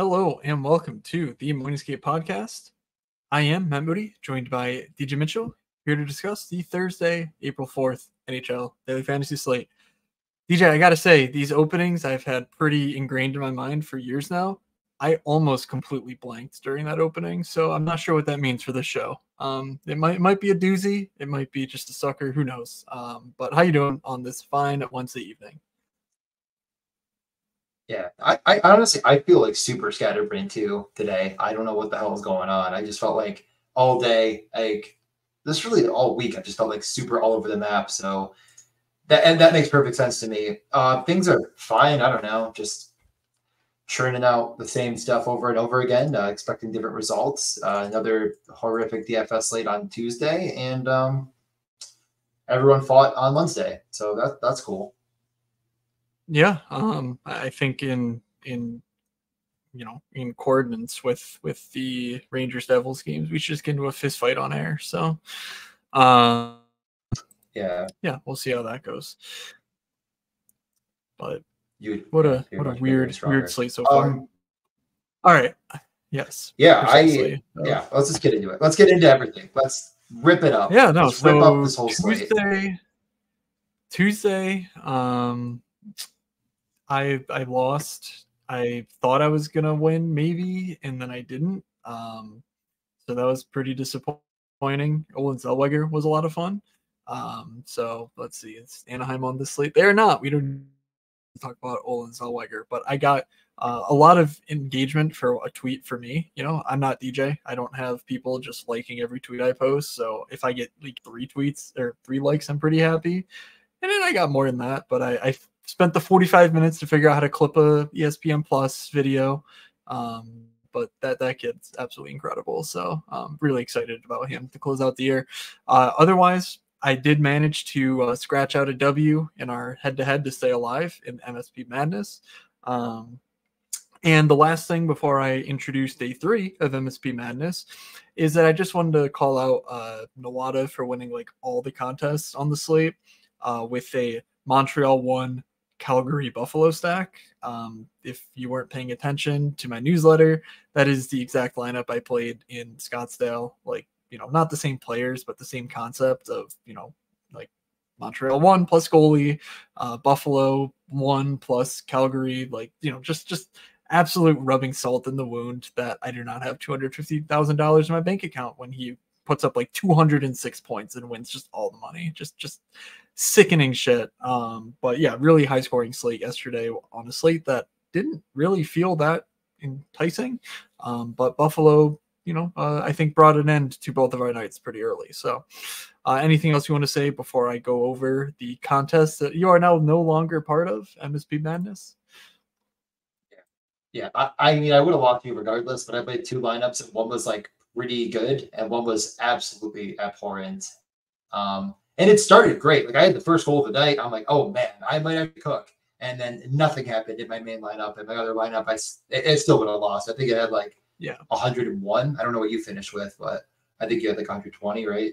Hello and welcome to the Morning Skate podcast. I am Matt Moody, joined by DJ Mitchell, here to discuss the Thursday, April 4th NHL Daily Fantasy Slate. DJ, I gotta say, these openings I've had pretty ingrained in my mind for years now. I almost completely blanked during that opening, so I'm not sure what that means for the show. Um, it might it might be a doozy, it might be just a sucker, who knows? Um, but how you doing on this fine Wednesday evening? Yeah, I, I honestly I feel like super scatterbrained too today. I don't know what the hell is going on. I just felt like all day, like this really all week, I just felt like super all over the map. So that and that makes perfect sense to me. Uh, things are fine. I don't know, just churning out the same stuff over and over again, uh, expecting different results. Uh, another horrific DFS slate on Tuesday, and um, everyone fought on Wednesday, so that that's cool. Yeah, um, I think in in you know in coordinates with with the Rangers Devils games, we should just get into a fist fight on air. So, uh, yeah, yeah, we'll see how that goes. But you what a what a weird weird slate so far. Um, All right, yes, yeah, I yeah. Let's just get into it. Let's get into everything. Let's rip it up. Yeah, no. Let's so rip up this whole Tuesday, slate. Tuesday, um I I lost. I thought I was gonna win maybe, and then I didn't. Um, so that was pretty disappointing. Olen Zellweger was a lot of fun. Um, so let's see, it's Anaheim on the slate. They're not. We don't talk about Olen Zellweger, but I got uh, a lot of engagement for a tweet for me. You know, I'm not DJ. I don't have people just liking every tweet I post. So if I get like three tweets or three likes, I'm pretty happy. And then I got more than that, but I, I spent the 45 minutes to figure out how to clip a ESPN Plus video. Um, but that that kid's absolutely incredible. So um, really excited about him to close out the year. Uh, otherwise, I did manage to uh, scratch out a W in our head-to-head to stay alive in MSP Madness. Um, and the last thing before I introduce day three of MSP Madness is that I just wanted to call out uh, Nawada for winning like all the contests on the slate uh, with a Montreal one Calgary Buffalo stack. Um, if you weren't paying attention to my newsletter, that is the exact lineup I played in Scottsdale. Like, you know, not the same players, but the same concept of, you know, like Montreal one plus goalie, uh, Buffalo one plus Calgary, like, you know, just, just absolute rubbing salt in the wound that I do not have $250,000 in my bank account when he puts up like 206 points and wins just all the money. Just, just sickening shit. Um, but yeah, really high scoring slate yesterday on a slate that didn't really feel that enticing. Um, but Buffalo, you know, uh, I think brought an end to both of our nights pretty early. So, uh, anything else you want to say before I go over the contest that you are now no longer part of, MSP Madness? Yeah, I, I mean, I would have lost you regardless, but I played two lineups, and one was like pretty good, and one was absolutely abhorrent. Um, and it started great. Like I had the first goal of the night. I'm like, oh man, I might have to cook. And then nothing happened in my main lineup. And my other lineup, I it, it still would have lost. I think it had like yeah 101. I don't know what you finished with, but I think you had like 120, right?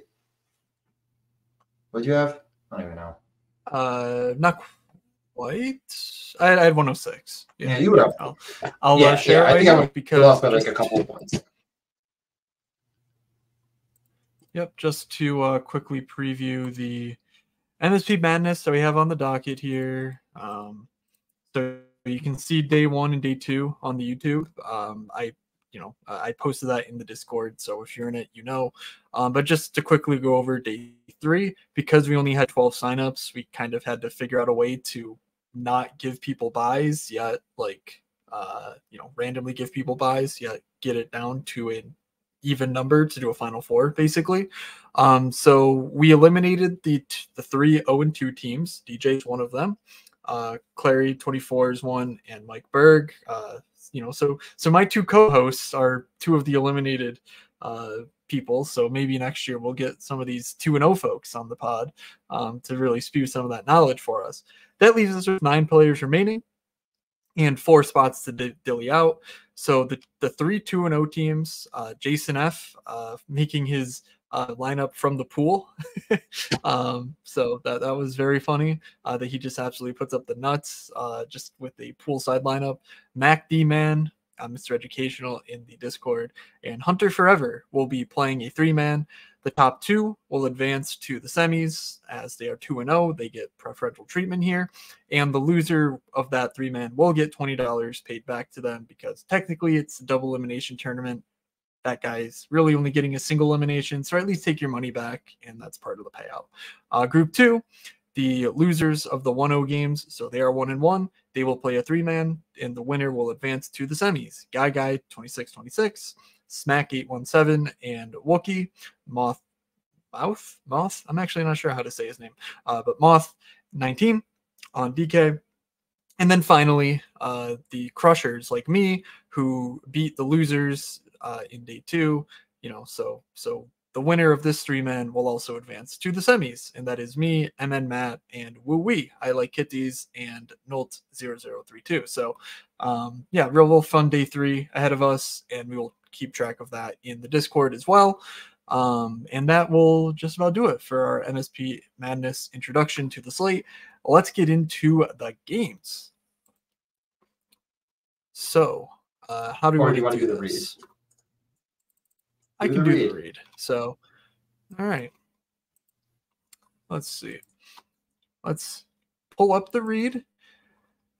What'd you have? I don't even know. Uh, not quite. I, I had 106. Yeah, yeah you would have. I'll, I'll yeah, uh, share yeah, I think I would because lost by like a couple of points. Yep, just to uh, quickly preview the MSP Madness that we have on the docket here. Um, so you can see day one and day two on the YouTube. Um, I, you know, I posted that in the Discord, so if you're in it, you know. Um, but just to quickly go over day three, because we only had 12 signups, we kind of had to figure out a way to not give people buys yet, like, uh, you know, randomly give people buys yet, get it down to an even number to do a final four, basically. Um, so we eliminated the the three 0 and 2 teams. DJ is one of them. Uh, Clary 24 is one, and Mike Berg. Uh, you know, so so my two co-hosts are two of the eliminated uh, people. So maybe next year we'll get some of these two and O folks on the pod um, to really spew some of that knowledge for us. That leaves us with nine players remaining and four spots to d- dilly out. So the the three two and O teams, uh, Jason F uh, making his uh, lineup from the pool. um, so that that was very funny uh, that he just absolutely puts up the nuts uh, just with the poolside lineup. Mac D Man uh, Mr. Educational in the Discord, and Hunter Forever will be playing a three man. The top two will advance to the semis as they are 2 and 0. They get preferential treatment here. And the loser of that three man will get $20 paid back to them because technically it's a double elimination tournament. That guy's really only getting a single elimination. So at least take your money back, and that's part of the payout. Uh, group two, the losers of the 1 0 games, so they are 1 and 1, they will play a three man, and the winner will advance to the semis. Guy Guy 26 26, Smack 817, and Wookie, Moth, Mouth, Moth. I'm actually not sure how to say his name, uh, but Moth 19 on DK. And then finally, uh, the crushers like me who beat the losers uh, in day two. You know, so so the winner of this three man will also advance to the semis, and that is me, MN Matt, and Woo Wee. I like kitties and Nolt 0032. So, um, yeah, real, real fun day three ahead of us, and we will keep track of that in the Discord as well. Um, and that will just about do it for our MSP Madness introduction to the slate. Let's get into the games. So, uh, how do Or we do do do the this? I can do read. the read. So, all right. Let's see. Let's pull up the read.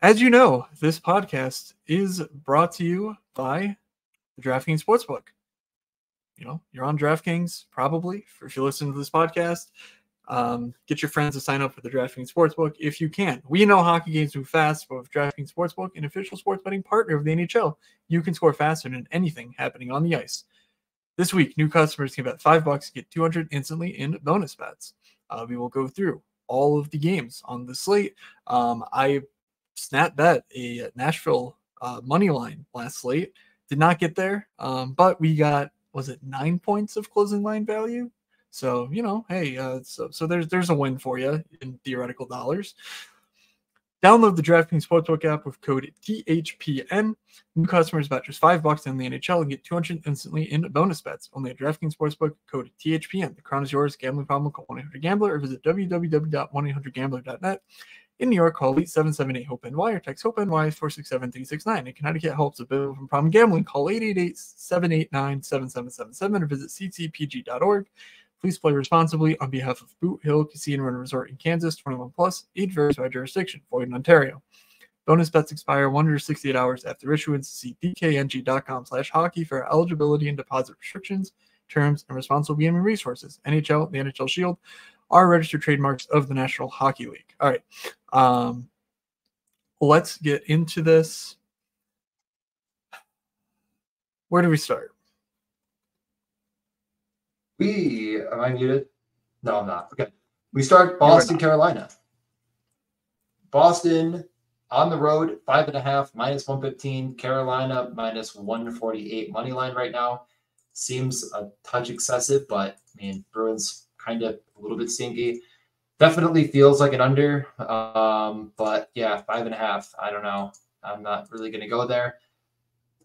As you know, this podcast is brought to you by the DraftKings Sportsbook. You know, you're on DraftKings probably if you listen to this podcast. Um, get your friends to sign up for the DraftKings Sportsbook if you can. We know hockey games move fast, but with DraftKings Sportsbook, an official sports betting partner of the NHL, you can score faster than anything happening on the ice. This week, new customers can bet five bucks, get 200 instantly in bonus bets. Uh, we will go through all of the games on the slate. Um, I snap bet a Nashville uh, money line last slate. Did not get there, um, but we got was it nine points of closing line value. So you know, hey, uh, so so there's there's a win for you in theoretical dollars. Download the DraftKings Sportsbook app with code THPN. New customers bet just five bucks in the NHL and get 200 instantly in bonus bets. Only at DraftKings Sportsbook, code THPN. The crown is yours. Gambling problem, call 1-800-GAMBLER or visit www.1800gambler.net. In New York, call 877-8-HOPE-NY or text HOPE-NY 467-369. In Connecticut, help helps available from problem gambling. Call 888-789-7777 or visit ccpg.org. Please play responsibly on behalf of Boot Hill Casino and Resort in Kansas, 21 plus, age varies by jurisdiction, void in Ontario. Bonus bets expire 168 hours after issuance. See dkng.com slash hockey for eligibility and deposit restrictions, terms, and responsible gaming resources. NHL, the NHL Shield are registered trademarks of the National Hockey League. All right. Um, let's get into this. Where do we start? We am I muted? No, I'm not. Okay. We start Boston. Carolina. Boston on the road, five and a half, minus 115. Carolina minus 148 money line right now. Seems a touch excessive, but I mean, Bruins kind of a little bit stinky. Definitely feels like an under. Um, but yeah, five and a half. I don't know. I'm not really going to go there.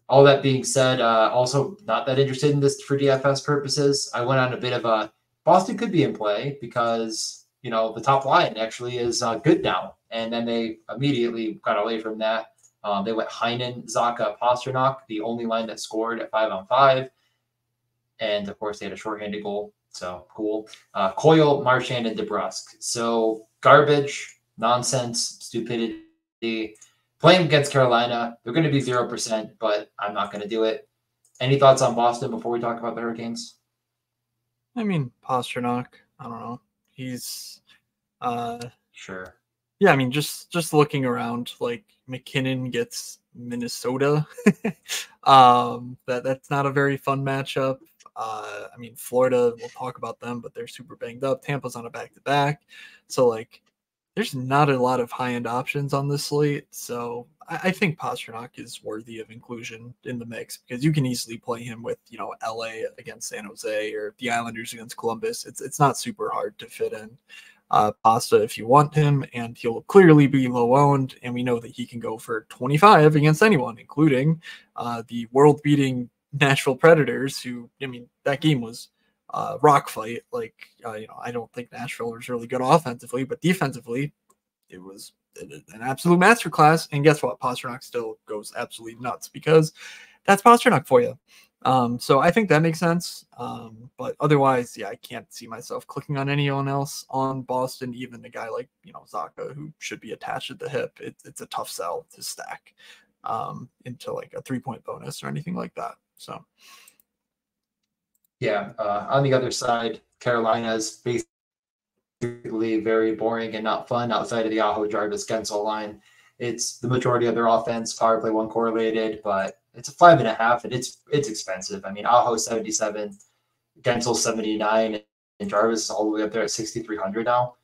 All that being said, uh, also not that interested in this for DFS purposes. I went on a bit of a Boston could be in play because you know the top line actually is uh, good now, and then they immediately got away from that. Um, they went Heinen, Zacha, Pastrnak, the only line that scored at five on five, and of course they had a shorthanded goal, so cool. Uh, Coyle, Marchand, and DeBrusk. So garbage, nonsense, stupidity playing against Carolina, they're going to be 0%, but I'm not going to do it. Any thoughts on Boston before we talk about the Hurricanes? I mean, Pastrnak. I don't know. He's, uh, Sure. yeah. I mean, just just looking around, like MacKinnon gets Minnesota. um, that that's not a very fun matchup. Uh, I mean, Florida. We'll talk about them, but they're super banged up. Tampa's on a back to back, so like, there's not a lot of high end options on this slate. So I, I think Pastrnak is worthy of inclusion in the mix because you can easily play him with you know LA against San Jose or the Islanders against Columbus. It's it's not super hard to fit in uh, Pasta if you want him, and he'll clearly be low owned. And we know that he can go for 25 against anyone, including uh, the world beating Nashville Predators, who, I mean, that game was uh, rock fight. Like, uh, you know, I don't think Nashville was really good offensively, but defensively, it was an absolute masterclass. And guess what? Pastrnak still goes absolutely nuts because that's Pastrnak for you. Um, so I think that makes sense. Um, but otherwise, yeah, I can't see myself clicking on anyone else on Boston, even a guy like you know Zacha who should be attached at the hip. It, it's a tough sell to stack um, into like a three point bonus or anything like that. So yeah, uh, on the other side, Carolina's basically very boring and not fun outside of the Aho Jarvis Guentzel line. It's the majority of their offense, power play one correlated, but it's a five and a half, and it's it's expensive. I mean, Aho seventy seven, Guentzel seventy nine, and Jarvis is all the way up there at sixty three hundred now.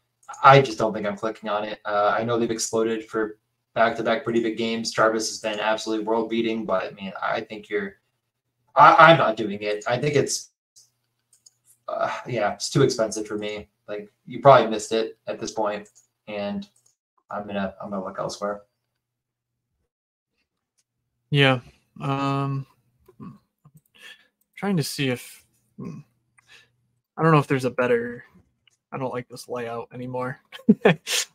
I just don't think I'm clicking on it. Uh, I know they've exploded for back to back pretty big games. Jarvis has been absolutely world beating, but I mean, I think you're. I, am not doing it. I think it's. Uh, yeah, it's too expensive for me. Like you probably missed it at this point, and I'm gonna I'm gonna look elsewhere. Yeah, um, trying to see if I don't know if there's a better. I don't like this layout anymore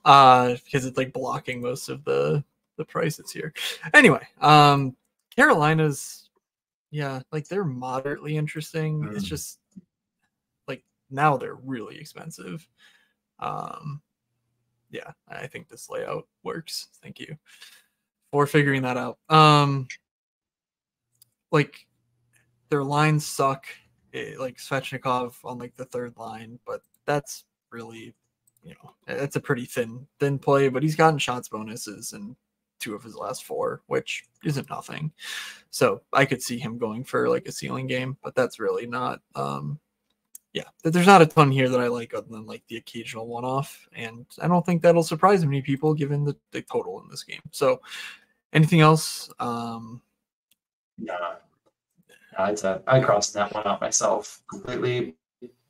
uh, because it's like blocking most of the the prices here. Anyway, um, Carolina's yeah, like they're moderately interesting. Mm. It's just now they're really expensive. Um, yeah, I think this layout works. Thank you for figuring that out. Um, like their lines suck. It, eh, like Svechnikov on like the third line, but that's really, you know, it's a pretty thin thin play. But he's gotten shots bonuses and two of his last four, which isn't nothing. So I could see him going for like a ceiling game, but that's really not. Um, yeah, there's not a ton here that I like other than like the occasional one off, and I don't think that'll surprise many people given the, the total in this game. So, anything else? Um, yeah, I'd uh, I crossed that one out myself completely.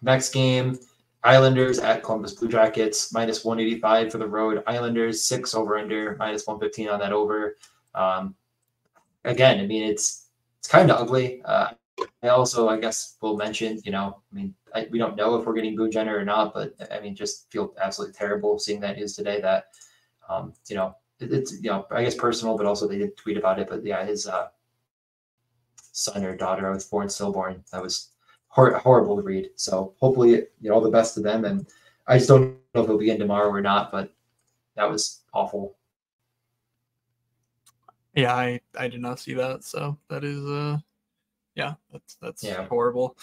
Next game, Islanders at Columbus Blue Jackets, minus 185 for the road. Islanders six over under, minus 115 on that over. Um, again, I mean it's it's kind of ugly. Uh, I also, I guess, will mention, you know, I mean, I, we don't know if we're getting Boone Jenner or not, but I mean, just feel absolutely terrible seeing that news today. That, um, you know, it, it's you know, I guess personal, but also they did tweet about it. But yeah, his uh, son or daughter was born stillborn. That was hor- horrible to read. So hopefully, you know, all the best to them. And I just don't know if it'll be in tomorrow or not, but that was awful. Yeah, I I did not see that. So that is uh, yeah, that's that's yeah. horrible.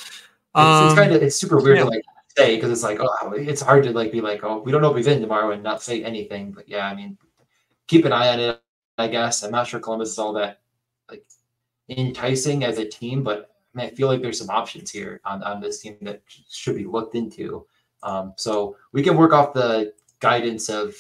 Um, it's, kind of it's super weird yeah. to like say because it's like oh it's hard to like be like oh we don't know if we've in tomorrow and not say anything. But yeah, I mean, keep an eye on it. I guess I'm not sure Columbus is all that like enticing as a team, but I, mean, I feel like there's some options here on, on this team that should be looked into. Um, so we can work off the guidance of,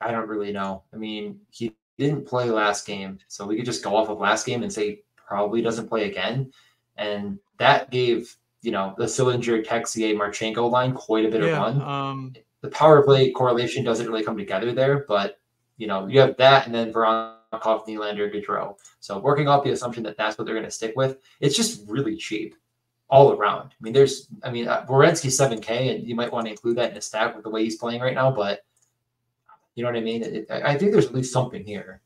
I don't really know. I mean, he didn't play last game, so we could just go off of last game and say probably doesn't play again. And that gave, you know, the Sillinger, Texier, Marchenko line quite a bit yeah, of run. Um, the power play correlation doesn't really come together there, but, you know, you have that and then Veron Koff, Nylander, Gaudreau. So working off the assumption that that's what they're going to stick with, it's just really cheap all around. I mean, there's, I mean, uh, 7K, and you might want to include that in a stack with the way he's playing right now, but you know what I mean? It, I think there's at least something here.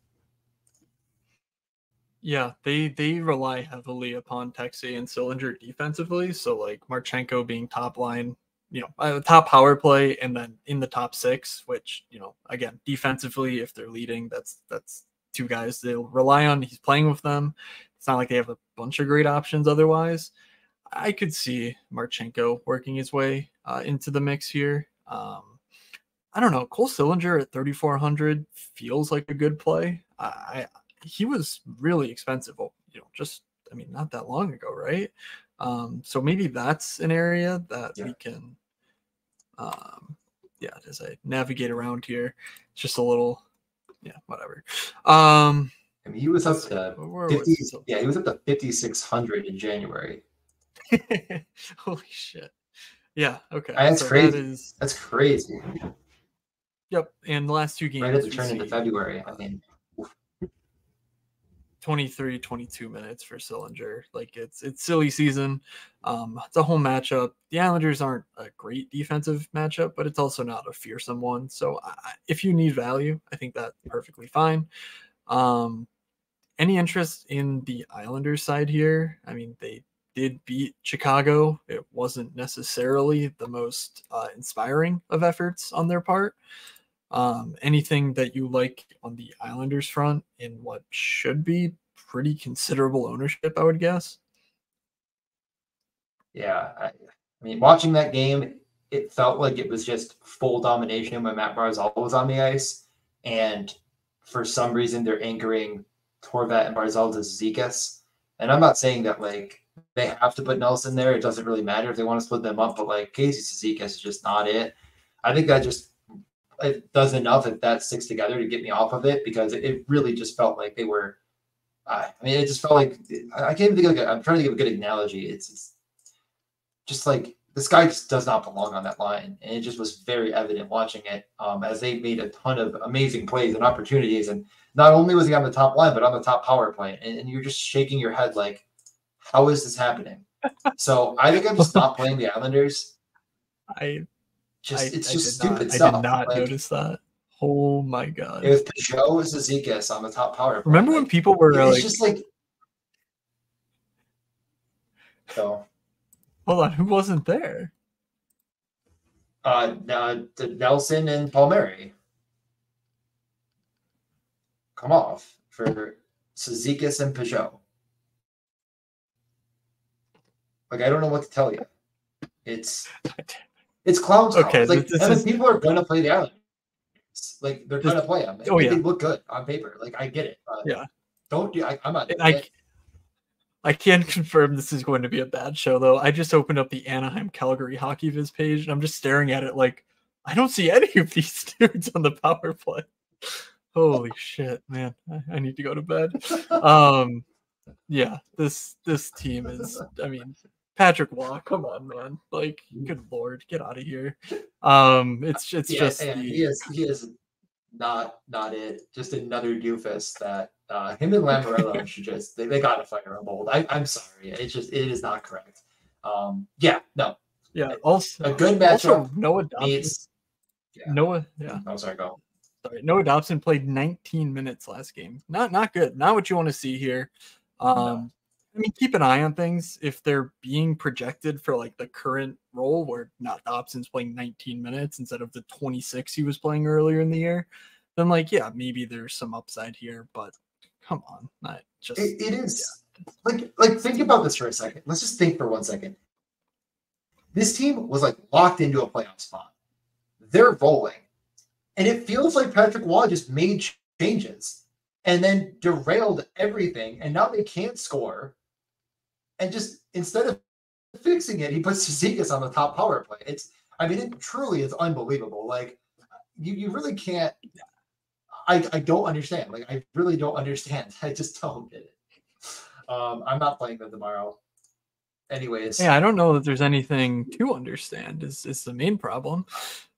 Yeah, they they rely heavily upon Texier and Sillinger defensively. So like Marchenko being top line, you know, uh, top power play, and then in the top six, which you know, again, defensively, if they're leading, that's that's two guys they'll rely on. He's playing with them. It's not like they have a bunch of great options otherwise. I could see Marchenko working his way uh, into the mix here. Um, I don't know. Cole Sillinger at 3,400 feels like a good play. I he was really expensive, you know, just I mean, not that long ago, right? Um, so maybe that's an area that yeah. we can, um, yeah, as I navigate around here, it's just a little yeah, whatever. Um, I mean, he was up to 50, yeah, he was up to 5600 in January. Holy shit. Yeah, okay. That's so crazy. That is, That's crazy. Yep, and the last two games right at the turn into February. I mean, 23, 22 minutes for Sillinger. Like it's it's silly season. Um, it's a home matchup. The Islanders aren't a great defensive matchup, but it's also not a fearsome one. So I, if you need value, I think that's perfectly fine. Um, any interest in the Islanders side here? I mean, they did beat Chicago. It wasn't necessarily the most uh, inspiring of efforts on their part. Um, anything that you like on the Islanders front in what should be pretty considerable ownership, I would guess. Yeah, I, I mean, watching that game, it felt like it was just full domination when Matt Barzal was on the ice, and for some reason they're anchoring Horvat and Barzal to Cizikas. And I'm not saying that like they have to put Nelson there. It doesn't really matter if they want to split them up, but like Casey Cizikas is just not it. I think that just it does enough if that sticks together to get me off of it because it, really just felt like they were. Uh, I mean, it just felt like I can't even think of. Like a, I'm trying to give a good analogy. It's, it's just like this guy just does not belong on that line, and it just was very evident watching it um, as they made a ton of amazing plays and opportunities. And not only was he on the top line, but on the top power play, and, and you're just shaking your head like, "How is this happening?" so I think I'm just not playing the Islanders. I just I, it's I just stupid not, stuff. I did not Like, notice that. Oh my god! If Pageau was Cizikas on the top power, play, Remember when people were like, just like so. "Hold on, who wasn't there?" Uh, uh, Nelson and Palmieri come off for Cizikas and Pageau. Like I don't know what to tell you. It's it's clowns. Okay, Okay, like is- people are gonna play the Islanders. Like they're This- gonna play them. oh, yeah. they look good on paper. Like I get it. but Yeah. Don't do. I, I'm not. I. I can confirm this is going to be a bad show though. I just opened up the Anaheim Calgary Hockey Viz page and I'm just staring at it like I don't see any of these dudes on the power play. Holy shit, man. I, I need to go to bed. Um yeah, this this team is I mean Patrick Roy, come on, man. Like, good lord, get out of here. Um, it's it's yeah, just the, he is he is not not it. Just another doofus that uh, him and Lamoriello should just they, they gotta fire a bold. I, I'm sorry, it's just it is not correct. Um, yeah, no, yeah. Also, a good also matchup Noah Dobson. needs. Yeah. Noah, yeah. I'm sorry, go. Sorry, Noah Dobson played 19 minutes last game. Not not good. Not what you want to see here. Um, I mean, keep an eye on things if they're being projected for like the current role where not Dobson's playing 19 minutes instead of the 26 he was playing earlier in the year. Then like, yeah, maybe there's some upside here, but come on, not just It, it is like like think about this for a second. Let's just think for one second. This team was like locked into a playoff spot. They're rolling, and it feels like Patrick Roy just made changes and then derailed everything, and now they can't score. And just instead of fixing it, he puts Cizikas on the top power play. It's I mean, it truly is unbelievable. Like you, you really can't. I, I don't understand. Like I really don't understand. I just don't get it. Um, I'm not playing them tomorrow. Anyways, Yeah, I don't know that there's anything to understand. Is is the main problem?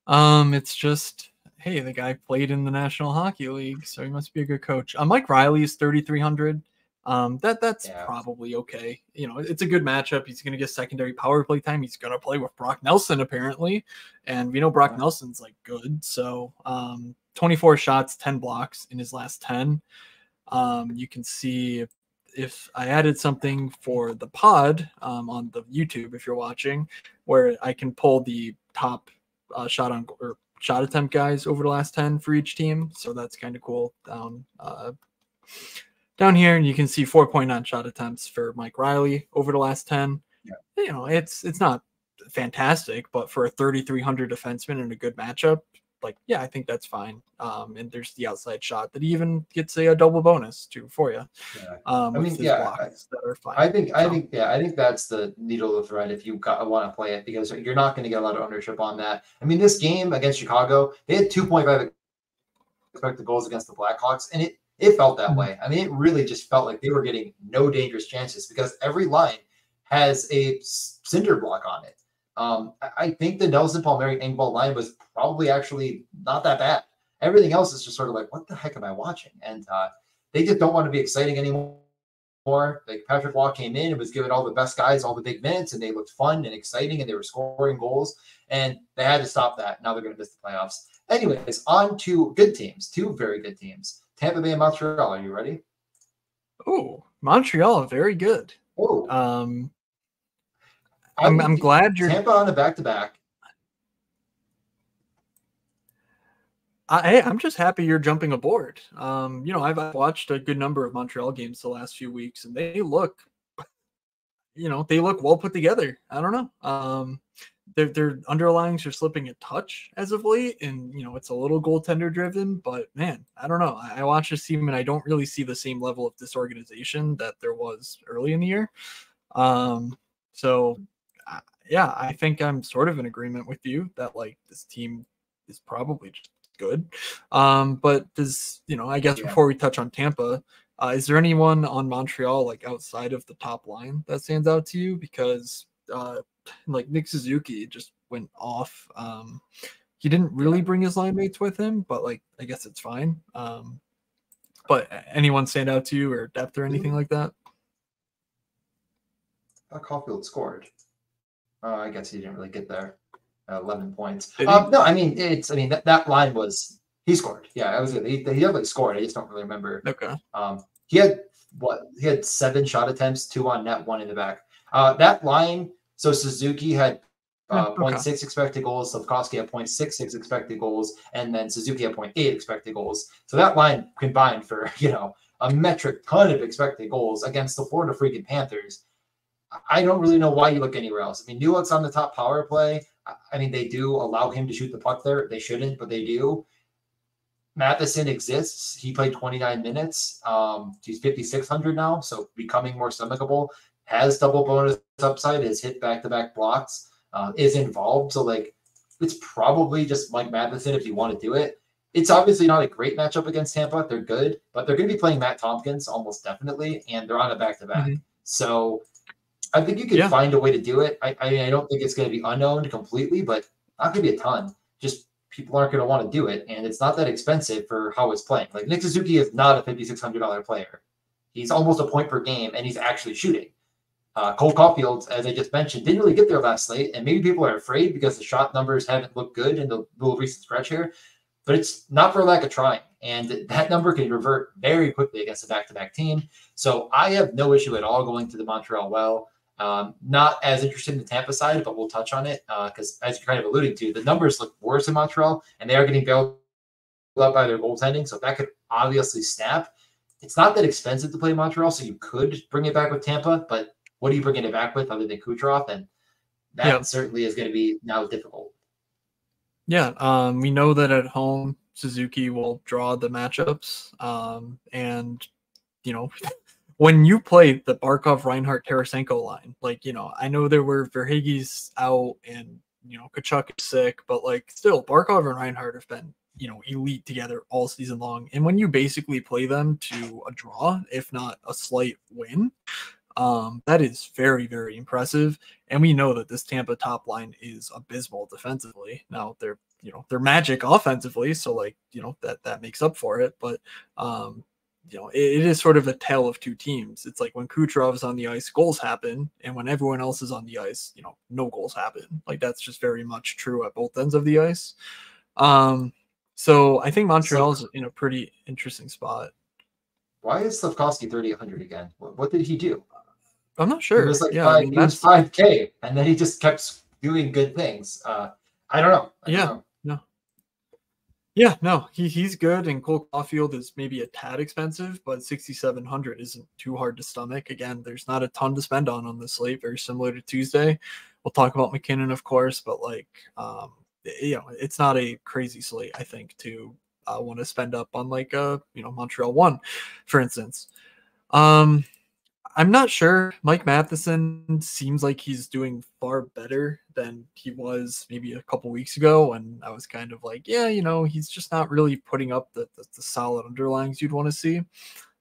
Um, it's just hey, the guy played in the National Hockey League, so he must be a good coach. Mike Reilly is 3,300. Um, that that's Yeah. probably okay. You know, it's a good matchup. He's going to get secondary power play time. He's going to play with Brock Nelson apparently, and we know Brock Yeah. Nelson's like good. So, um, 24 shots, 10 blocks in his last 10. Um, you can see if, if I added something for the pod um, on the YouTube, if you're watching, where I can pull the top uh, shot on or shot attempt guys over the last 10 for each team. So that's kind of cool down uh, down here. And you can see 4.9 shot attempts for Mike Reilly over the last 10. Yeah. You know, it's it's not fantastic, but for a 3,300 defenseman in a good matchup, like yeah, I think that's fine. Um, and there's the outside shot that even gets a, a double bonus too for you. Yeah. Um, I mean, yeah, blocks that are fine. I think I think yeah, I think that's the needle of the thread if you want to play it because you're not going to get a lot of ownership on that. I mean, this game against Chicago, they had 2.5 expected goals against the Blackhawks, and it it felt that Mhm. way. I mean, it really just felt like they were getting no dangerous chances because every line has a cinder block on it. Um, I, I think the Nelson Palmieri Engvall line was probably actually not that bad. Everything else is just sort of like, what the heck am I watching? And uh, they just don't want to be exciting anymore. Like Patrick Roy came in and was giving all the best guys all the big minutes, and they looked fun and exciting, and they were scoring goals. And they had to stop that. Now they're going to miss the playoffs. Anyways, on to good teams, two very good teams. Tampa Bay and Montreal. Are you ready? Oh, Montreal, very good. Oh, Um, I'm, I'm glad you're. Tampa on a back to back. I, hey, I'm just happy you're jumping aboard. Um, you know, I've, I've watched a good number of Montreal games the last few weeks, and they look, you know, they look well put together. I don't know. Um, their their underlyings are slipping a touch as of late, and you know, it's a little goaltender driven. But man, I don't know. I, I watch this team, and I don't really see the same level of disorganization that there was early in the year. Um, so uh, yeah, I think I'm sort of in agreement with you that like this team is probably just good. Um, but does you know? I guess Yeah. before we touch on Tampa, uh, is there anyone on Montreal like outside of the top line that stands out to you? Because uh, like Nick Suzuki just went off. Um, he didn't really bring his line mates with him, but like I guess it's fine. Um, but anyone stand out to you or depth or anything like that? Uh, Caulfield scored. Uh, I guess he didn't really get there. Uh, Eleven points. Um, no, I mean it's. I mean that, that line was he scored. Yeah, I was. He, he definitely scored. I just don't really remember. Okay. Um, he had what? He had seven shot attempts, two on net, one in the back. Uh, that line. So Suzuki had uh, okay. 0.6 expected goals. Slavkovsky had 0.66 expected goals, and then Suzuki had 0.8 expected goals. So that line combined for you know a metric ton of expected goals against the Florida freaking Panthers. I don't really know why you look anywhere else. I mean, Newhook's on the top power play. I- I mean, they do allow him to shoot the puck there. They shouldn't, but they do. Matheson exists. He played 29 minutes. Um, he's 5,600 now, so becoming more stomachable. Has double bonus upside. Has hit back to back blocks. Uh, is involved. So like, it's probably just Mike Matheson if you want to do it. It's obviously not a great matchup against Tampa. They're good, but they're going to be playing Matt Tomkins almost definitely, and they're on a back to back. So I think you can Yeah. find a way to do it. I, I mean, I don't think it's going to be unknown completely, but not going to be a ton. Just people aren't going to want to do it, and it's not that expensive for how it's playing. Like Nick Suzuki is not a fifty six hundred dollar player. He's almost a point per game, and he's actually shooting. Uh, Cole Caulfield, as I just mentioned, didn't really get there last night, and maybe people are afraid because the shot numbers haven't looked good in the little recent stretch here. But it's not for lack of trying, and that number can revert very quickly against a back-to-back team. So I have no issue at all going to the Montreal well. Um, not as interested in the Tampa side, but we'll touch on it because, as you're kind of alluding to, the numbers look worse in Montreal, and they are getting bailed out by their goaltending. So that could obviously snap. It's not that expensive to play Montreal, so you could bring it back with Tampa. But what are you bringing it back with other than Kucherov? And that Yeah. certainly is going to be now difficult. Yeah, um, we know that at home Suzuki will draw the matchups, um, and you know when you play the Barkov, Reinhart, Tarasenko line, like you know, I know there were Verhaeghe's out and you know Tkachuk is sick, but like still Barkov and Reinhart have been you know elite together all season long, and when you basically play them to a draw, if not a slight win, um, that is very very impressive. And we know that this Tampa top line is abysmal defensively. Now they're you know they're magic offensively, so like you know that that makes up for it. But um, you know it, it is sort of a tale of two teams. It's like when Kucherov is on the ice, goals happen, and when everyone else is on the ice, you know no goals happen. Like that's just very much true at both ends of the ice. Um, so I think Montreal's in a pretty interesting spot. Why is Slavkovsky 3,800 again? What, what did he do? I'm not sure. It was like yeah, five, I mean, was that's 5K, and then he just kept doing good things. Uh, I don't know. I don't Yeah. know. Yeah, no, he, he's good, and Cole Caulfield is maybe a tad expensive, but 6,700 isn't too hard to stomach. Again, there's not a ton to spend on on this slate, very similar to Tuesday. We'll talk about MacKinnon, of course, but like, um, you know, it's not a crazy slate, I think, to uh, want to spend up on like, uh, you know, Montreal one, for instance. Um, I'm not sure. Mike Matheson seems like he's doing far better than he was maybe a couple weeks ago. And I was kind of like, yeah, you know, he's just not really putting up the, the, the solid underlings you'd want to see.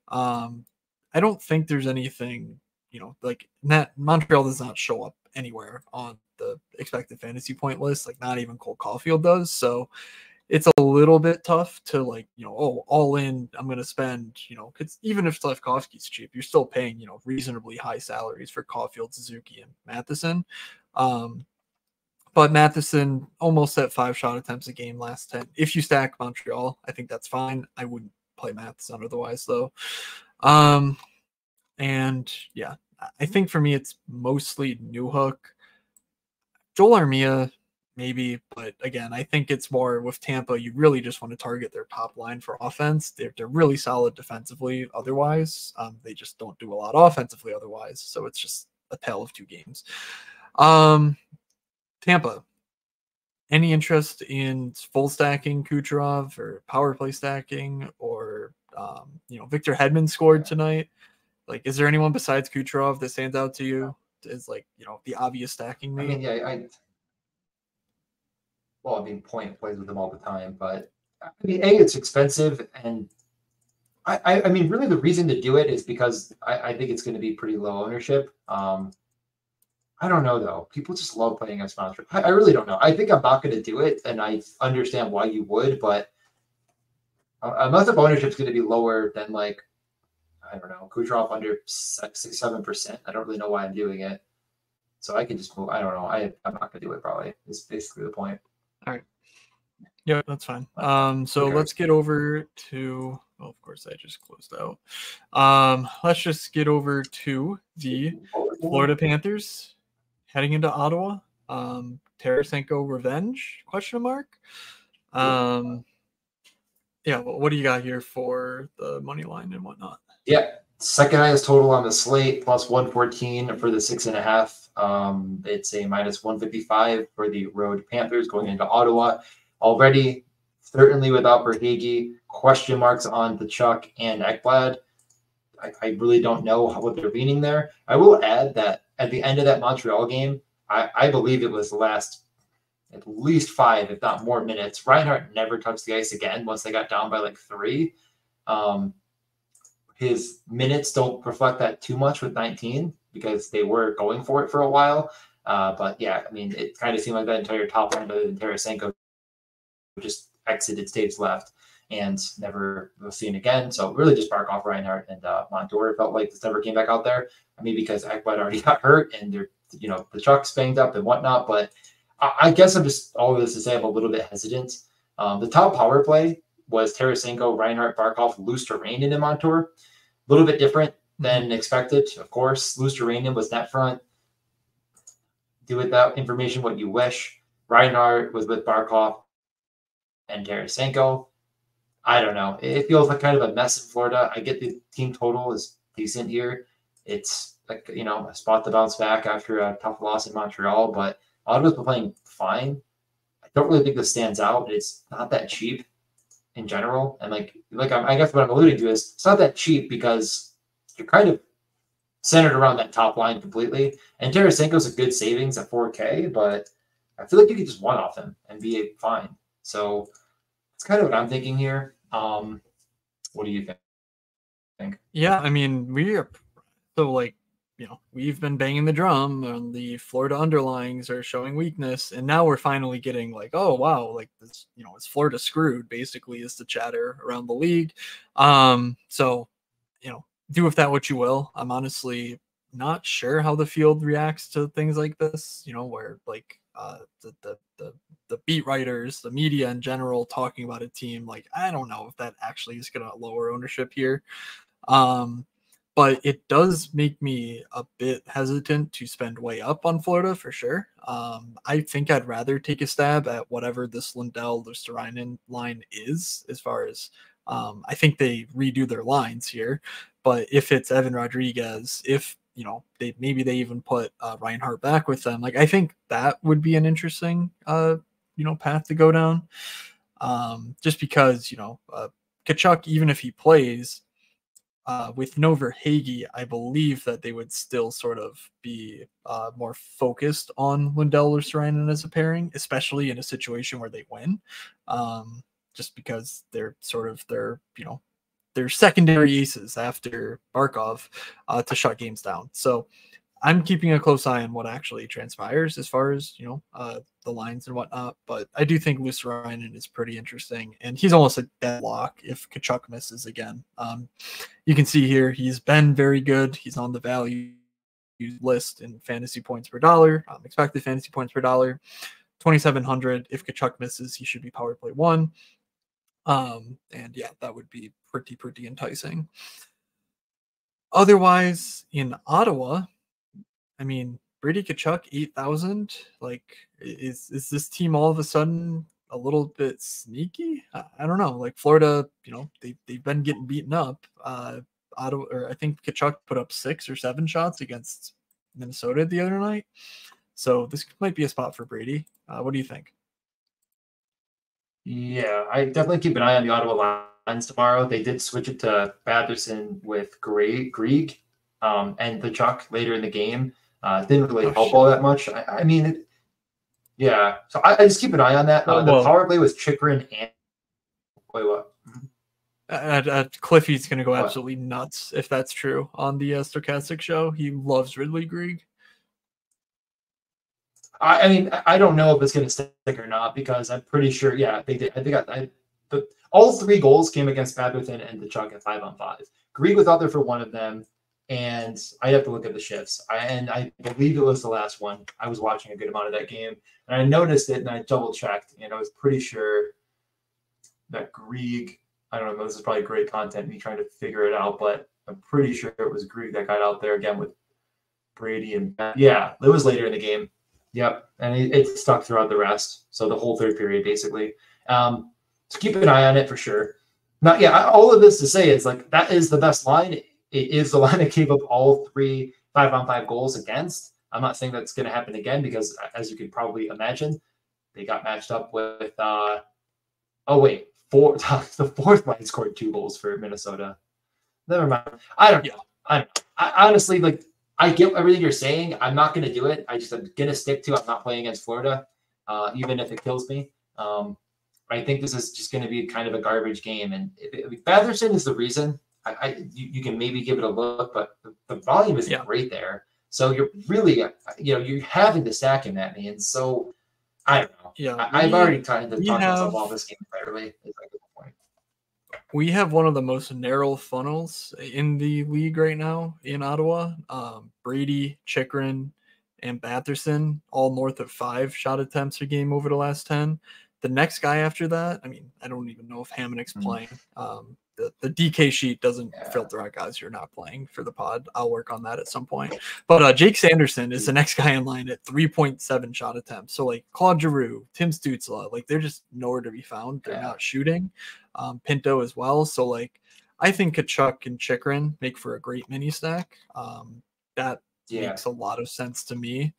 Um, I don't think there's anything, you know, like that Montreal does not show up anywhere on the expected fantasy point list. Like not even Cole Caulfield does. So it's a little bit tough to like, you know, oh, all in, I'm going to spend, you know, because even if Slavkovsky's cheap, you're still paying, you know, reasonably high salaries for Caulfield, Suzuki, and Matheson. Um, but Matheson almost at five shot attempts a game last 10. If you stack Montreal, I think that's fine. I wouldn't play Matheson otherwise, though. Um, and yeah, I think for me, it's mostly Newhook. Joel Armia, maybe, but again, I think it's more with Tampa. You really just want to target their top line for offense. They're, they're really solid defensively. Otherwise, um, they just don't do a lot offensively. Otherwise, so it's just a tale of two games. Um, Tampa. Any interest in full stacking Kucherov or power play stacking or um, you know Victor Hedman scored tonight? Like, is there anyone besides Kucherov that stands out to you? Is like you know the obvious stacking I mean, yeah, I. Well, I mean, Point plays with them all the time, but I mean, a it's expensive, and I, I, mean, really, the reason to do it is because I, I think it's going to be pretty low ownership. Um, I don't know though. People just love playing against Monster. I, I really don't know. I think I'm not going to do it, and I understand why you would, but unless the ownership is going to be lower than like I don't know, Kucherov under six, seven percent. I don't really know why I'm doing it. So I can just move. I don't know. I I'm not gonna do it. Probably is basically the point. Yeah, that's fine. Um, so okay. let's get over to. Well, of course, I just closed out. Um, let's just get over to the Florida Panthers heading into Ottawa. Um, Tarasenko revenge? Question mark. Um, yeah. Well, what do you got here for the money line and whatnot? Yeah. Second highest total on the slate, plus 114 for the six and a half. Um, it's a minus 155 for the road Panthers going into Ottawa. Already, certainly without Verhaeghe, question marks on the Chuck and Ekblad. I, I really don't know what they're leaning there. I will add that at the end of that Montreal game, I, I believe it was the last at least five, if not more minutes. Reinhart never touched the ice again once they got down by like three. Um, his minutes don't reflect that too much with 19 because they were going for it for a while. Uh, but yeah, I mean, it kind of seemed like that entire top other than Tarasenko just exited stage left and never was seen again. So really just Barkov, Reinhart and uh, Montour felt like this never came back out there. I mean, because Ekblad already got hurt and they're, you know, the truck's banged up and whatnot. But I, I guess I'm just all of this to say I'm a little bit hesitant. Um, the top power play was Tarasenko, Reinhart, Barkov, Luostarinen, and Montour. A little bit different than mm-hmm. expected, of course. Luostarinen was net front. Do with that information what you wish. Reinhart was with Barkov and Tarasenko. I don't know. It feels like kind of a mess in Florida. I get the team total is decent here. It's like you know a spot to bounce back after a tough loss in Montreal, but Ottawa's been playing fine. I don't really think this stands out. It's not that cheap in general. And like like I'm, i guess what I'm alluding to is it's not that cheap because you're kind of centered around that top line completely. And Tarasenko's a good savings at 4K, but I feel like you could just one off him and be fine. So it's kind of what I'm thinking here. Um, what do you think? think? Yeah, I mean, we are so like you know, we've been banging the drum and the Florida underlyings are showing weakness. And now we're finally getting like, oh, wow, like this, you know, it's Florida screwed basically is the chatter around the league. Um, so, you know, do with that what you will. I'm honestly not sure how the field reacts to things like this, you know, where like uh, the, the, the, the beat writers, the media in general talking about a team, like, I don't know if that actually is going to lower ownership here. Um, but it does make me a bit hesitant to spend way up on Florida for sure. Um, I think I'd rather take a stab at whatever this Lundell Luostarinen line is, as far as um, I think they redo their lines here. But if it's Evan Rodrigues, if you know they maybe they even put uh, Reinhart back with them, like I think that would be an interesting uh, you know path to go down. Um, just because you know uh, Tkachuk, even if he plays uh, with no Verhaeghe, I believe that they would still sort of be uh, more focused on Lundell or Saranen as a pairing, especially in a situation where they win, um, just because they're sort of their you know their secondary aces after Barkov uh, to shut games down. So I'm keeping a close eye on what actually transpires as far as you know uh, the lines and whatnot. But I do think Luostarinen is pretty interesting, and he's almost a deadlock if Tkachuk misses again. Um, you can see here he's been very good. He's on the value list in fantasy points per dollar, um, expected fantasy points per dollar, 2,700. If Tkachuk misses, he should be power play one. Um, and yeah, that would be pretty pretty enticing. Otherwise, in Ottawa, I mean, Brady Tkachuk, 8,000. Like, is, is this team all of a sudden a little bit sneaky? I, I don't know. Like, Florida, you know, they, they've been getting beaten up. Uh, Ottawa, or I think Tkachuk put up six or seven shots against Minnesota the other night. So this might be a spot for Brady. Uh, what do you think? Yeah, I definitely keep an eye on the Ottawa lines tomorrow. They did switch it to Batherson with Gray, Greig um, and Tkachuk later in the game. Uh, didn't really oh, help shit. all that much. I, I mean, it, yeah. So I, I, just keep an eye on that. Uh, well, the power play was Chychrun and wait, what? Uh, uh, Cliffy's going to go what? absolutely nuts if that's true on the uh, Stokastic show. He loves Ridley Greig. I, I mean, I don't know if it's going to stick or not because I'm pretty sure. Yeah, they did. I think I, I but all three goals came against Batherson and Tkachuk at five on five. Greig was out there for one of them and I have to look at the shifts. I, and I believe it was the last one. I was watching a good amount of that game, and I noticed it, and I double checked, and I was pretty sure that Greig. I don't know. This is probably great content, me trying to figure it out, but I'm pretty sure it was Greig that got out there again with Brady and yeah, it was later in the game. Yep, and it, it stuck throughout the rest, so the whole third period basically. Um, so keep an eye on it for sure. Not yeah. All of this to say is like that is the best line it is the line that gave up all three five on five goals against. I'm not saying that's going to happen again because, as you can probably imagine, they got matched up with. Uh, oh wait, four. the fourth line scored two goals for Minnesota. Never mind. I don't know. I, don't know. I honestly like. I get everything you're saying. I'm not going to do it. I just I'm going to stick to. I'm not playing against Florida, uh, even if it kills me. Um, I think this is just going to be kind of a garbage game, and if, if Batherson is the reason I, I you, you, can maybe give it a look, but the, the volume isn't yeah. great there. So you're really, you know, you're having to stack him at me, and so I don't know. Yeah, I, have already tried to talk myself off this game entirely. We have one of the most narrow funnels in the league right now in Ottawa. Um, Brady, Chychrun, and Batherson, all north of five shot attempts a game over the last 10. The next guy after that, I mean, I don't even know if Hamonic's mm-hmm. playing. Um, the, the DK sheet doesn't yeah. filter out guys you're not playing for the pod. I'll work on that at some point. But uh, Jake Sanderson is the next guy in line at 3.7 shot attempts. So like Claude Giroux, Tim Stutzle, like they're just nowhere to be found. They're yeah. not shooting. Um, Pinto as well. So like I think Tkachuk and Chychrun make for a great mini stack. Um, that yeah. makes a lot of sense to me.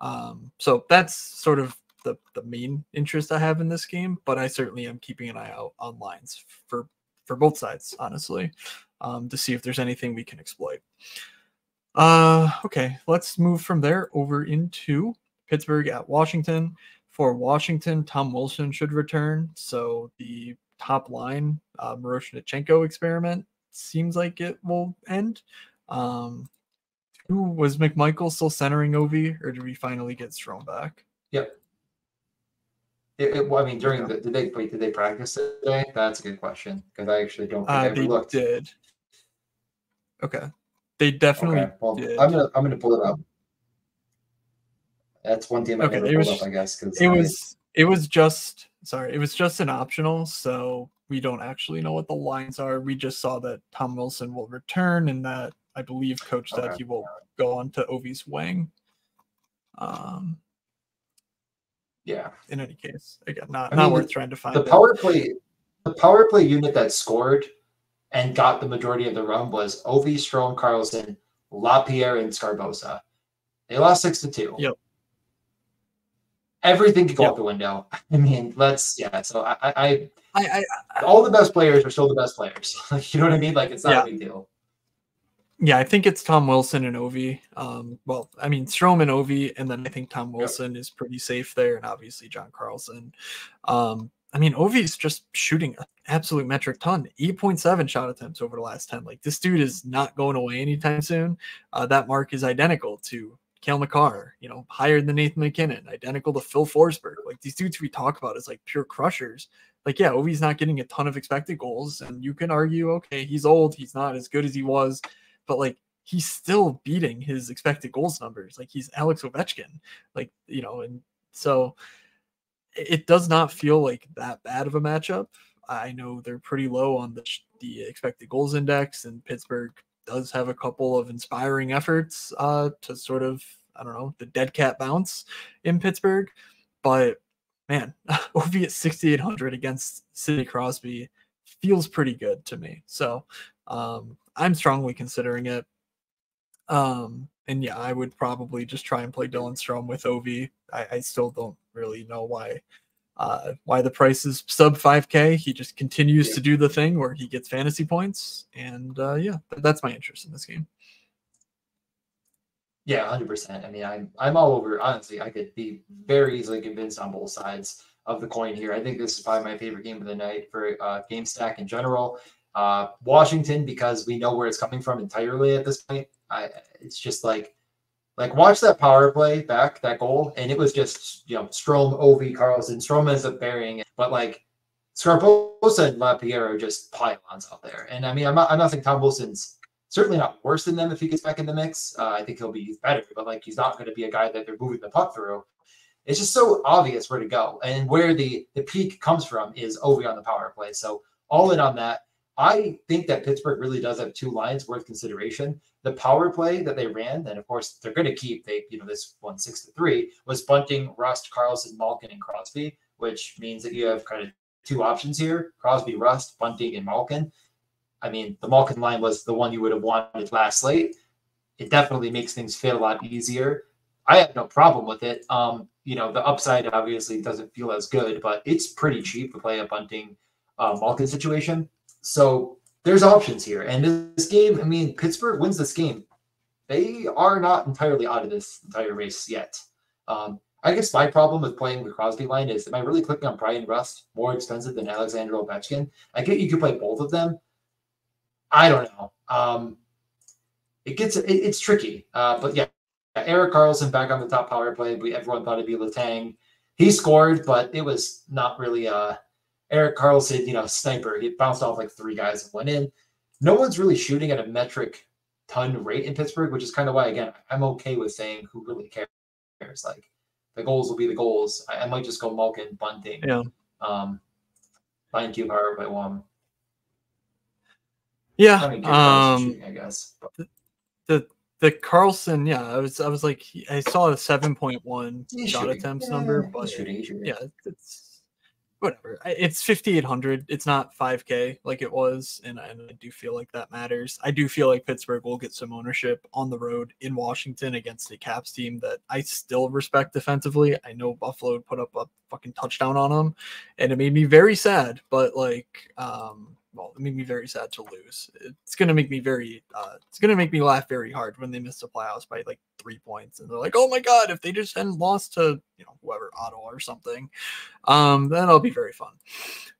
Um, so that's sort of the, the main interest I have in this game, but I certainly am keeping an eye out on lines for for both sides, honestly, um, to see if there's anything we can exploit. Uh, okay, let's move from there over into Pittsburgh at Washington. For Washington, Tom Wilson should return. So the top line, uh, experiment seems like it will end. Um, who was McMichael still centering Ovi, or did we finally get Strome back? Yep. It, it, well, I mean, during the did they wait? Did they practice today? That's a good question because I actually don't think uh, I they looked. Did okay? They definitely okay. Well, did. I'm gonna I'm gonna pull it up. That's one team I okay, never pulled up, I guess. Because it I, was it was just sorry, it was just an optional, so we don't actually know what the lines are. We just saw that Tom Wilson will return, and that I believe Coach said okay. he will go on to Ovi's wing. Um, yeah. In any case, again, not I not mean, worth trying to find. The power play, the power play unit that scored and got the majority of the run was Ovi, Strome, Carlson, Lapierre, and Sgarbossa. They lost six to two. Yep. Everything could go yep. out the window. I mean, let's yeah. So I, I, I, I, I all the best players are still the best players. you know what I mean? Like it's not yeah. a big deal. Yeah, I think it's Tom Wilson and Ovi. Um, well, I mean Strome and Ovi, and then I think Tom Wilson yep. is pretty safe there, and obviously John Carlson. Um, I mean, Ovi's just shooting an absolute metric ton, 8.7 shot attempts over the last 10. Like this dude is not going away anytime soon. Uh, that mark is identical to Cale Makar, you know, higher than Nathan MacKinnon, identical to Phil Forsberg. Like these dudes we talk about as like pure crushers. Like, yeah, Ovi's not getting a ton of expected goals. And you can argue, okay, he's old, he's not as good as he was, but like he's still beating his expected goals numbers. Like he's Alex Ovechkin. Like, you know, and so it does not feel like that bad of a matchup. I know they're pretty low on the, the expected goals index, and Pittsburgh does have a couple of inspiring efforts uh, to sort of I don't know the dead cat bounce in Pittsburgh, but man, Ovi at 6,800 against Sidney Crosby feels pretty good to me. So um, I'm strongly considering it. Um, and yeah, I would probably just try and play Dylan Strome with Ovi. I, I still don't really know why uh, why the price is sub 5k he just continues yeah. to do the thing where he gets fantasy points and uh, yeah that's my interest in this game yeah 100% i mean i'm i'm all over honestly i could be very easily convinced on both sides of the coin here i think this is probably my favorite game of the night for uh, game stack in general uh, washington because we know where it's coming from entirely at this point I, it's just like like watch that power play back, that goal, and it was just you know Strome, Ovi, Carlson. Strome ends up burying it, but like Sgarbossa and Lapierre are just pylons out there. And I mean, I'm not, I'm not saying Tom Wilson's certainly not worse than them if he gets back in the mix. Uh, I think he'll be better, but like he's not going to be a guy that they're moving the puck through. It's just so obvious where to go, and where the the peak comes from is Ovi on the power play. So all in on that. I think that Pittsburgh really does have two lines worth consideration. The power play that they ran, and of course they're going to keep. They, you know, this one six to three was Bunting, Rust, Karlsson, Malkin, and Crosby, which means that you have kind of two options here: Crosby, Rust, Bunting, and Malkin. I mean, the Malkin line was the one you would have wanted last slate. It definitely makes things fit a lot easier. I have no problem with it. Um, you know, the upside obviously doesn't feel as good, but it's pretty cheap to play a Bunting uh, Malkin situation. So there's options here. And this game, I mean, Pittsburgh wins this game. They are not entirely out of this entire race yet. Um, I guess my problem with playing the Crosby line is am I really clicking on Bryan Rust more expensive than Alexander Ovechkin? I get you could play both of them. I don't know. Um, it gets it, it's tricky. Uh, but yeah, Erik Karlsson back on the top power play. We everyone thought it'd be Letang. He scored, but it was not really uh Erik Karlsson, you know, sniper. He bounced off like three guys and went in. No one's really shooting at a metric ton rate in Pittsburgh, which is kind of why, again, I'm okay with saying who really cares. Like the goals will be the goals. I, I might just go Malkin, Bunting. Yeah. Um, cube however I want. Yeah. um, shooting, I guess. But. The the Karlsson, yeah, I was I was like I saw a seven point one shot shooting. attempts yeah, number, but shooting, shooting. yeah, it's whatever. It's 5800. It's not 5k like it was, and I, and I, do feel like that matters. I do feel like Pittsburgh will get some ownership on the road in Washington against a Caps team that I still respect defensively. I know Buffalo put up a fucking touchdown on them, and it made me very sad. But like, um, well, it made me very sad to lose. It's gonna make me very, uh, it's gonna make me laugh very hard when they miss the playoffs by like three points, and they're like, "Oh my god, if they just hadn't lost to you know whoever Ottawa or something, um, that'll be very fun."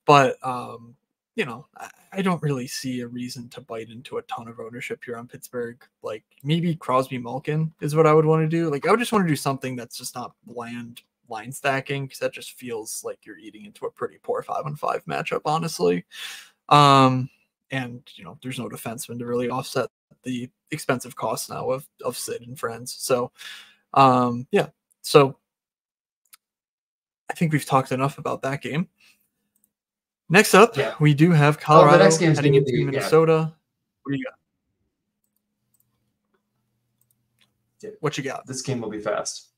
But um, you know, I, I don't really see a reason to bite into a ton of ownership here on Pittsburgh. Like maybe Crosby Malkin is what I would want to do. Like I would just want to do something that's just not bland line stacking because that just feels like you're eating into a pretty poor five on five matchup, honestly. Um, and you know, there's no defenseman to really offset the expensive costs now of of Sid and friends. So, um, yeah. So, I think we've talked enough about that game. Next up, yeah. we do have Colorado oh, the next heading into be, Minnesota. Yeah. What do you got? What you got? This game will be fast.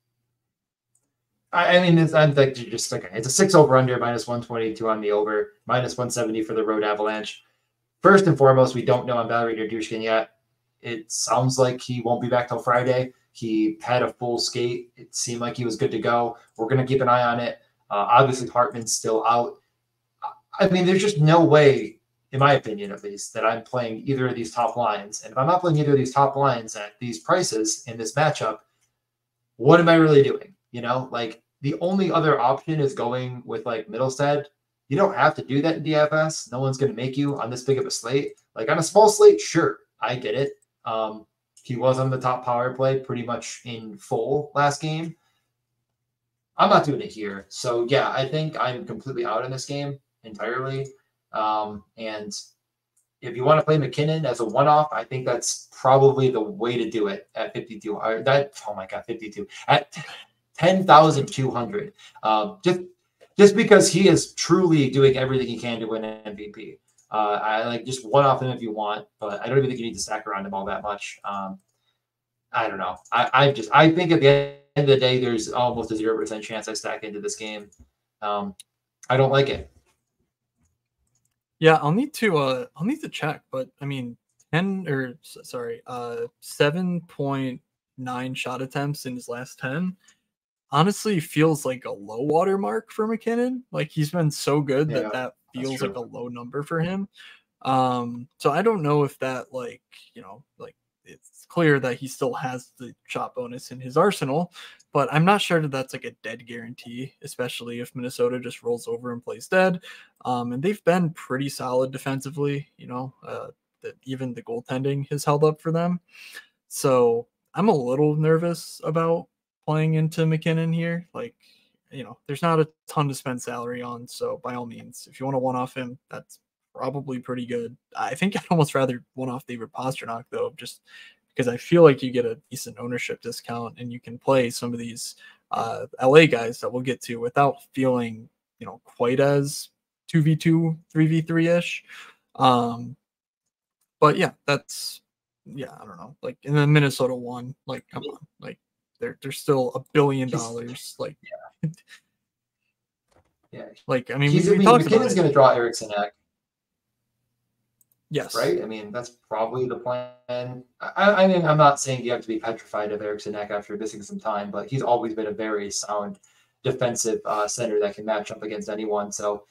I, I mean, it's, I'm like just like it's a six over under minus one twenty two on the over minus one seventy for the road Avalanche. First and foremost, we don't know on Valeri Nichushkin yet. It sounds like he won't be back till Friday. He had a full skate. It seemed like he was good to go. We're going to keep an eye on it. Uh, obviously, Hartman's still out. I mean, there's just no way, in my opinion at least, that I'm playing either of these top lines. And if I'm not playing either of these top lines at these prices in this matchup, what am I really doing? You know, like the only other option is going with like Mittelstadt You don't have to do that in DFS. No one's going to make you on this big of a slate. Like on a small slate, sure, I get it. Um, he was on the top power play pretty much in full last game. I'm not doing it here. So yeah, I think I'm completely out in this game entirely. Um, and if you want to play MacKinnon as a one-off, I think that's probably the way to do it at 52. Uh, that oh my god, 52 at 10,200. Um, just just because he is truly doing everything he can to win an MVP. Uh, I like just one off him if you want, but I don't even think you need to stack around him all that much. Um, I don't know. I, I just I think at the end of the day, there's almost a zero percent chance I stack into this game. Um, I don't like it. Yeah, I'll need to uh I'll need to check, but I mean 10 or sorry, uh 7.9 shot attempts in his last 10 honestly feels like a low water mark for MacKinnon. Like he's been so good yeah, that that feels like a low number for him. Um so I don't know if that like, you know, like it's clear that he still has the shot bonus in his arsenal, but I'm not sure that that's like a dead guarantee, especially if Minnesota just rolls over and plays dead. Um, and they've been pretty solid defensively, you know, uh, that even the goaltending has held up for them. So I'm a little nervous about playing into MacKinnon here. Like, you know, there's not a ton to spend salary on. So by all means, if you want to one off him, that's probably pretty good. I think I'd almost rather one off David Pastrnak though, just because I feel like you get a decent ownership discount and you can play some of these uh, LA guys that we'll get to without feeling, you know, quite as 2v2, 3v3 ish. Um, but yeah, that's, yeah, I don't know. Like in the Minnesota one, like, come on, like they're, they're still a billion dollars. Like, yeah. yeah. Like, I mean, He's, we, I mean, MacKinnon's going to draw Eriksson Ek. Yes. Right? I mean, that's probably the plan. I, I mean, I'm not saying you have to be petrified of Eriksson Ek after missing some time, but he's always been a very sound defensive uh, center that can match up against anyone. So,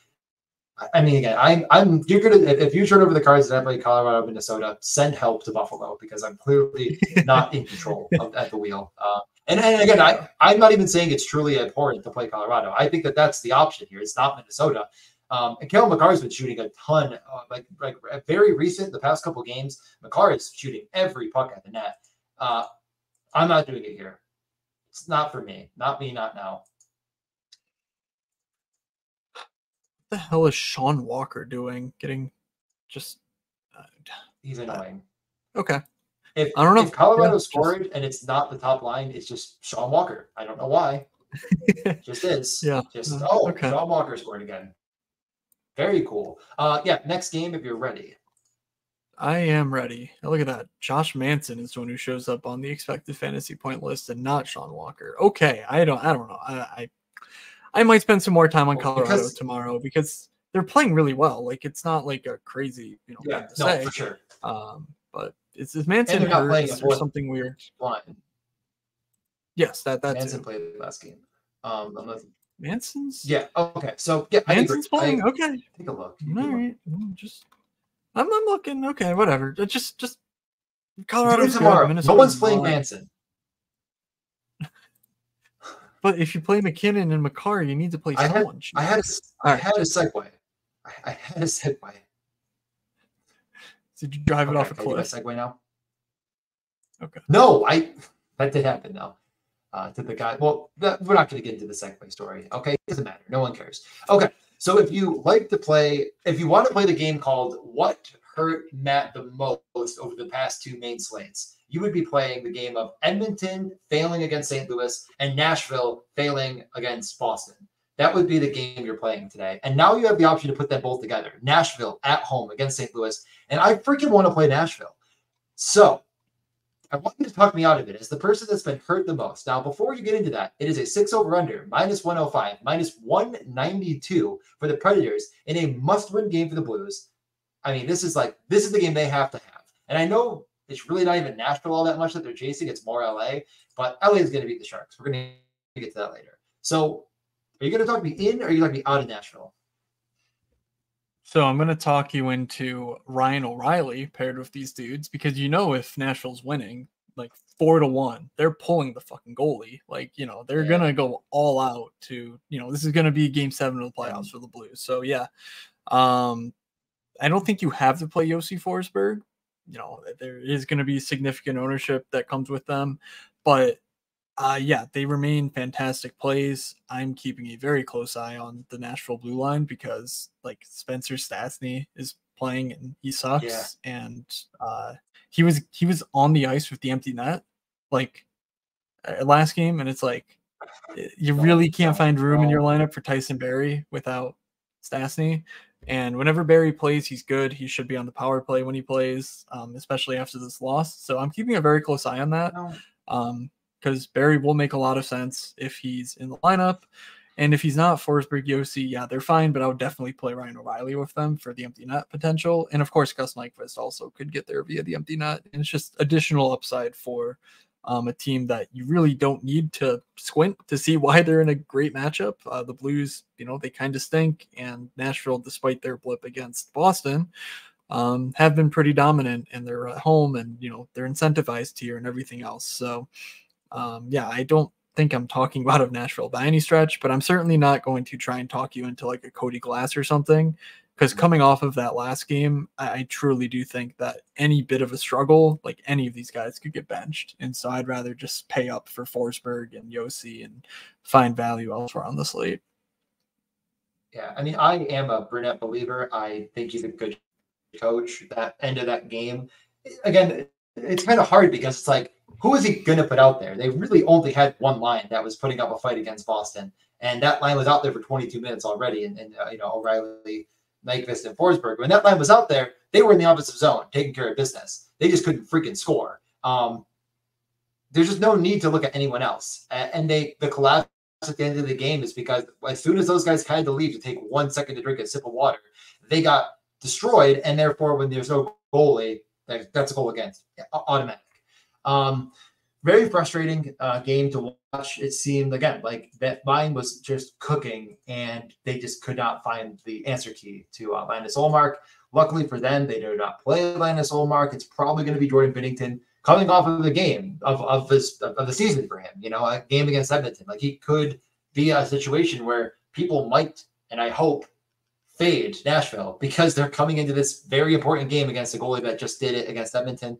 I mean, again, I'm, I'm, you're gonna, if you turn over the cards and I play Colorado, Minnesota, send help to Buffalo because I'm clearly not in control of, at the wheel. Uh, and, and again, I, I'm not even saying it's truly important to play Colorado. I think that that's the option here. It's not Minnesota. Um, and Cale Makar's been shooting a ton, uh, like like very recent, the past couple games. Makar is shooting every puck at the net. Uh, I'm not doing it here. It's not for me. Not me. Not now. What the hell is Sean Walker doing? Getting just. Uh, He's annoying. Okay. If, I don't know if Colorado scored and it's not the top line, it's just Sean Walker. I don't know why. just is. Yeah. Just oh, okay. Sean Walker scored again. Very cool. Uh, yeah, next game if you're ready. I am ready. Look at that. Josh Manson is the one who shows up on the expected fantasy point list and not Sean Walker. Okay, I don't I don't know. I I, I might spend some more time on Colorado because, tomorrow because they're playing really well. Like it's not like a crazy, you know, yeah, no, say. for sure. Um, but it's is Manson hurt or something weird? Yes, that that's Manson played the last game. Um, unless Manson's? Yeah. Okay. So yeah, Manson's playing. I, okay. Take a look. Take All right. Look. Just I'm, I'm looking. Okay. Whatever. Just just Colorado tomorrow. No one's playing Manson. but if you play MacKinnon and Makar, you need to play I someone. Had, I had a, I had a segue. I, I had a segue. Did you drive okay, it off a cliff? Segue now. Okay. No, I that did happen though uh, to the guy. Well, that, we're not going to get into the segue story. Okay, it doesn't matter. No one cares. Okay, so if you like to play, if you want to play the game called "What Hurt Matt the Most" over the past two main slates, you would be playing the game of Edmonton failing against St. Louis and Nashville failing against Boston. That would be the game you're playing today. And now you have the option to put them both together. Nashville at home against St. Louis. And I freaking want to play Nashville. So I want you to talk me out of it as the person that's been hurt the most. Now, before you get into that, it is a six over under, minus 105, minus 192 for the Predators in a must win game for the Blues. I mean, this is like, this is the game they have to have. And I know it's really not even Nashville all that much that they're chasing, it's more LA, but LA is going to beat the Sharks. We're going to get to that later. So, are you going to talk me in or are you going to be out of Nashville? So I'm going to talk you into Ryan O'Reilly paired with these dudes because you know if Nashville's winning, like four to one. They're pulling the fucking goalie. Like, you know, they're Yeah. gonna go all out to, you know, this is gonna be game seven of the playoffs for the Blues. So yeah. Um I don't think you have to play Josi Forsberg. You know, there is gonna be significant ownership that comes with them, but uh yeah, they remain fantastic plays. I'm keeping a very close eye on the Nashville blue line because like Spencer Stastny is playing and he sucks and uh he was he was on the ice with the empty net like uh, last game and it's like uh, you really can't find room in your lineup for Tyson Barrie without Stastny. And whenever Barrie plays he's good. He should be on the power play when he plays um, especially after this loss. So I'm keeping a very close eye on that. Um because Barrie will make a lot of sense if he's in the lineup and if he's not Forsberg, Josi, yeah, they're fine, but I would definitely play Ryan O'Reilly with them for the empty net potential. And of course, Gus Nyquist also could get there via the empty net. And it's just additional upside for um, a team that you really don't need to squint to see why they're in a great matchup. Uh, the Blues, you know, they kind of stink, and Nashville, despite their blip against Boston, um, have been pretty dominant and they're at home and, you know, they're incentivized here and everything else. So, um, yeah, I don't think I'm talking out of Nashville by any stretch, but I'm certainly not going to try and talk you into like a Cody Glass or something. Because coming off of that last game, I, I truly do think that any bit of a struggle, like any of these guys could get benched. And so I'd rather just pay up for Forsberg and Josi and find value elsewhere on the slate. Yeah, I mean, I am a Brunette believer. I think he's a good coach. That end of that game, again, it's kind of hard because it's like, who is he going to put out there? They really only had one line that was putting up a fight against Boston, and that line was out there for 22 minutes already. And, and uh, you know, O'Reilly, Nyquist, and Forsberg. When that line was out there, they were in the opposite zone, taking care of business. They just couldn't freaking score. Um, there's just no need to look at anyone else. And they the collapse at the end of the game is because as soon as those guys had to leave to take one second to drink a sip of water, they got destroyed. And therefore, when there's no goalie, that's a goal against automatic. Um, very frustrating uh, game to watch. It seemed again like that mine was just cooking, and they just could not find the answer key to uh, Linus Ullmark. Luckily for them, they did not play Linus Ullmark. It's probably going to be Jordan Binnington coming off of the game of, of this of the season for him. You know, a game against Edmonton. Like he could be a situation where people might, and I hope, fade Nashville because they're coming into this very important game against a goalie that just did it against Edmonton.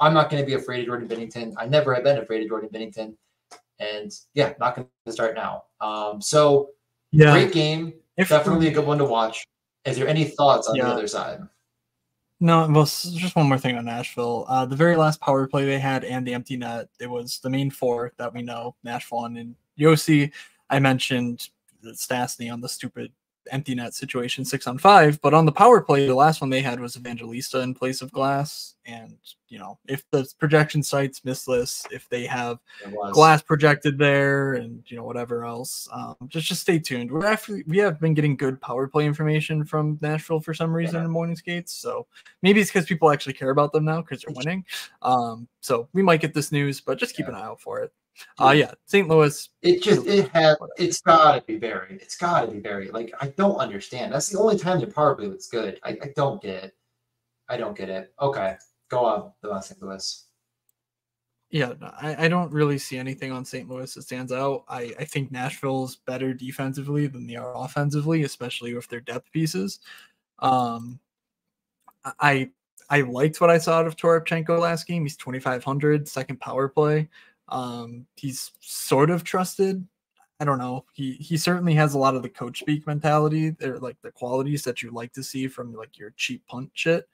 I'm not going to be afraid of Jordan Binnington. I never have been afraid of Jordan Binnington. And yeah, not going to start now. Um, so Yeah. great game. If- Definitely a good one to watch. Is there any thoughts on Yeah. the other side? No, well, just one more thing on Nashville. Uh, the very last power play they had and the empty net, it was the main four that we know Nashville and, and Josi. I mentioned Stastny on the stupid empty net situation, six on five, but on the power play, the last one they had was Evangelista in place of Glass. And, you know, if the projection sites miss this, if they have glass projected there and you know whatever else um, just just stay tuned we're actually we have been getting good power play information from nashville for some reason Yeah. in morning skates so maybe it's because people actually care about them now because they're winning um, so we might get this news but just keep Yeah. an eye out for it uh yeah st louis It just it had Whatever. it's gotta be buried. it's gotta be buried. like I don't understand. That's the only time their power play looks good. I, I don't get it. I don't get it. Okay. Go on, the St. Louis. yeah I, I don't really see anything on st louis that stands out I, I think nashville's better defensively than they are offensively especially with their depth pieces um i i liked what i saw out of Toropchenko last game he's 2500 second power play um he's sort of trusted i don't know he he certainly has a lot of the coach speak mentality they're like the qualities that you like to see from like your cheap punt shit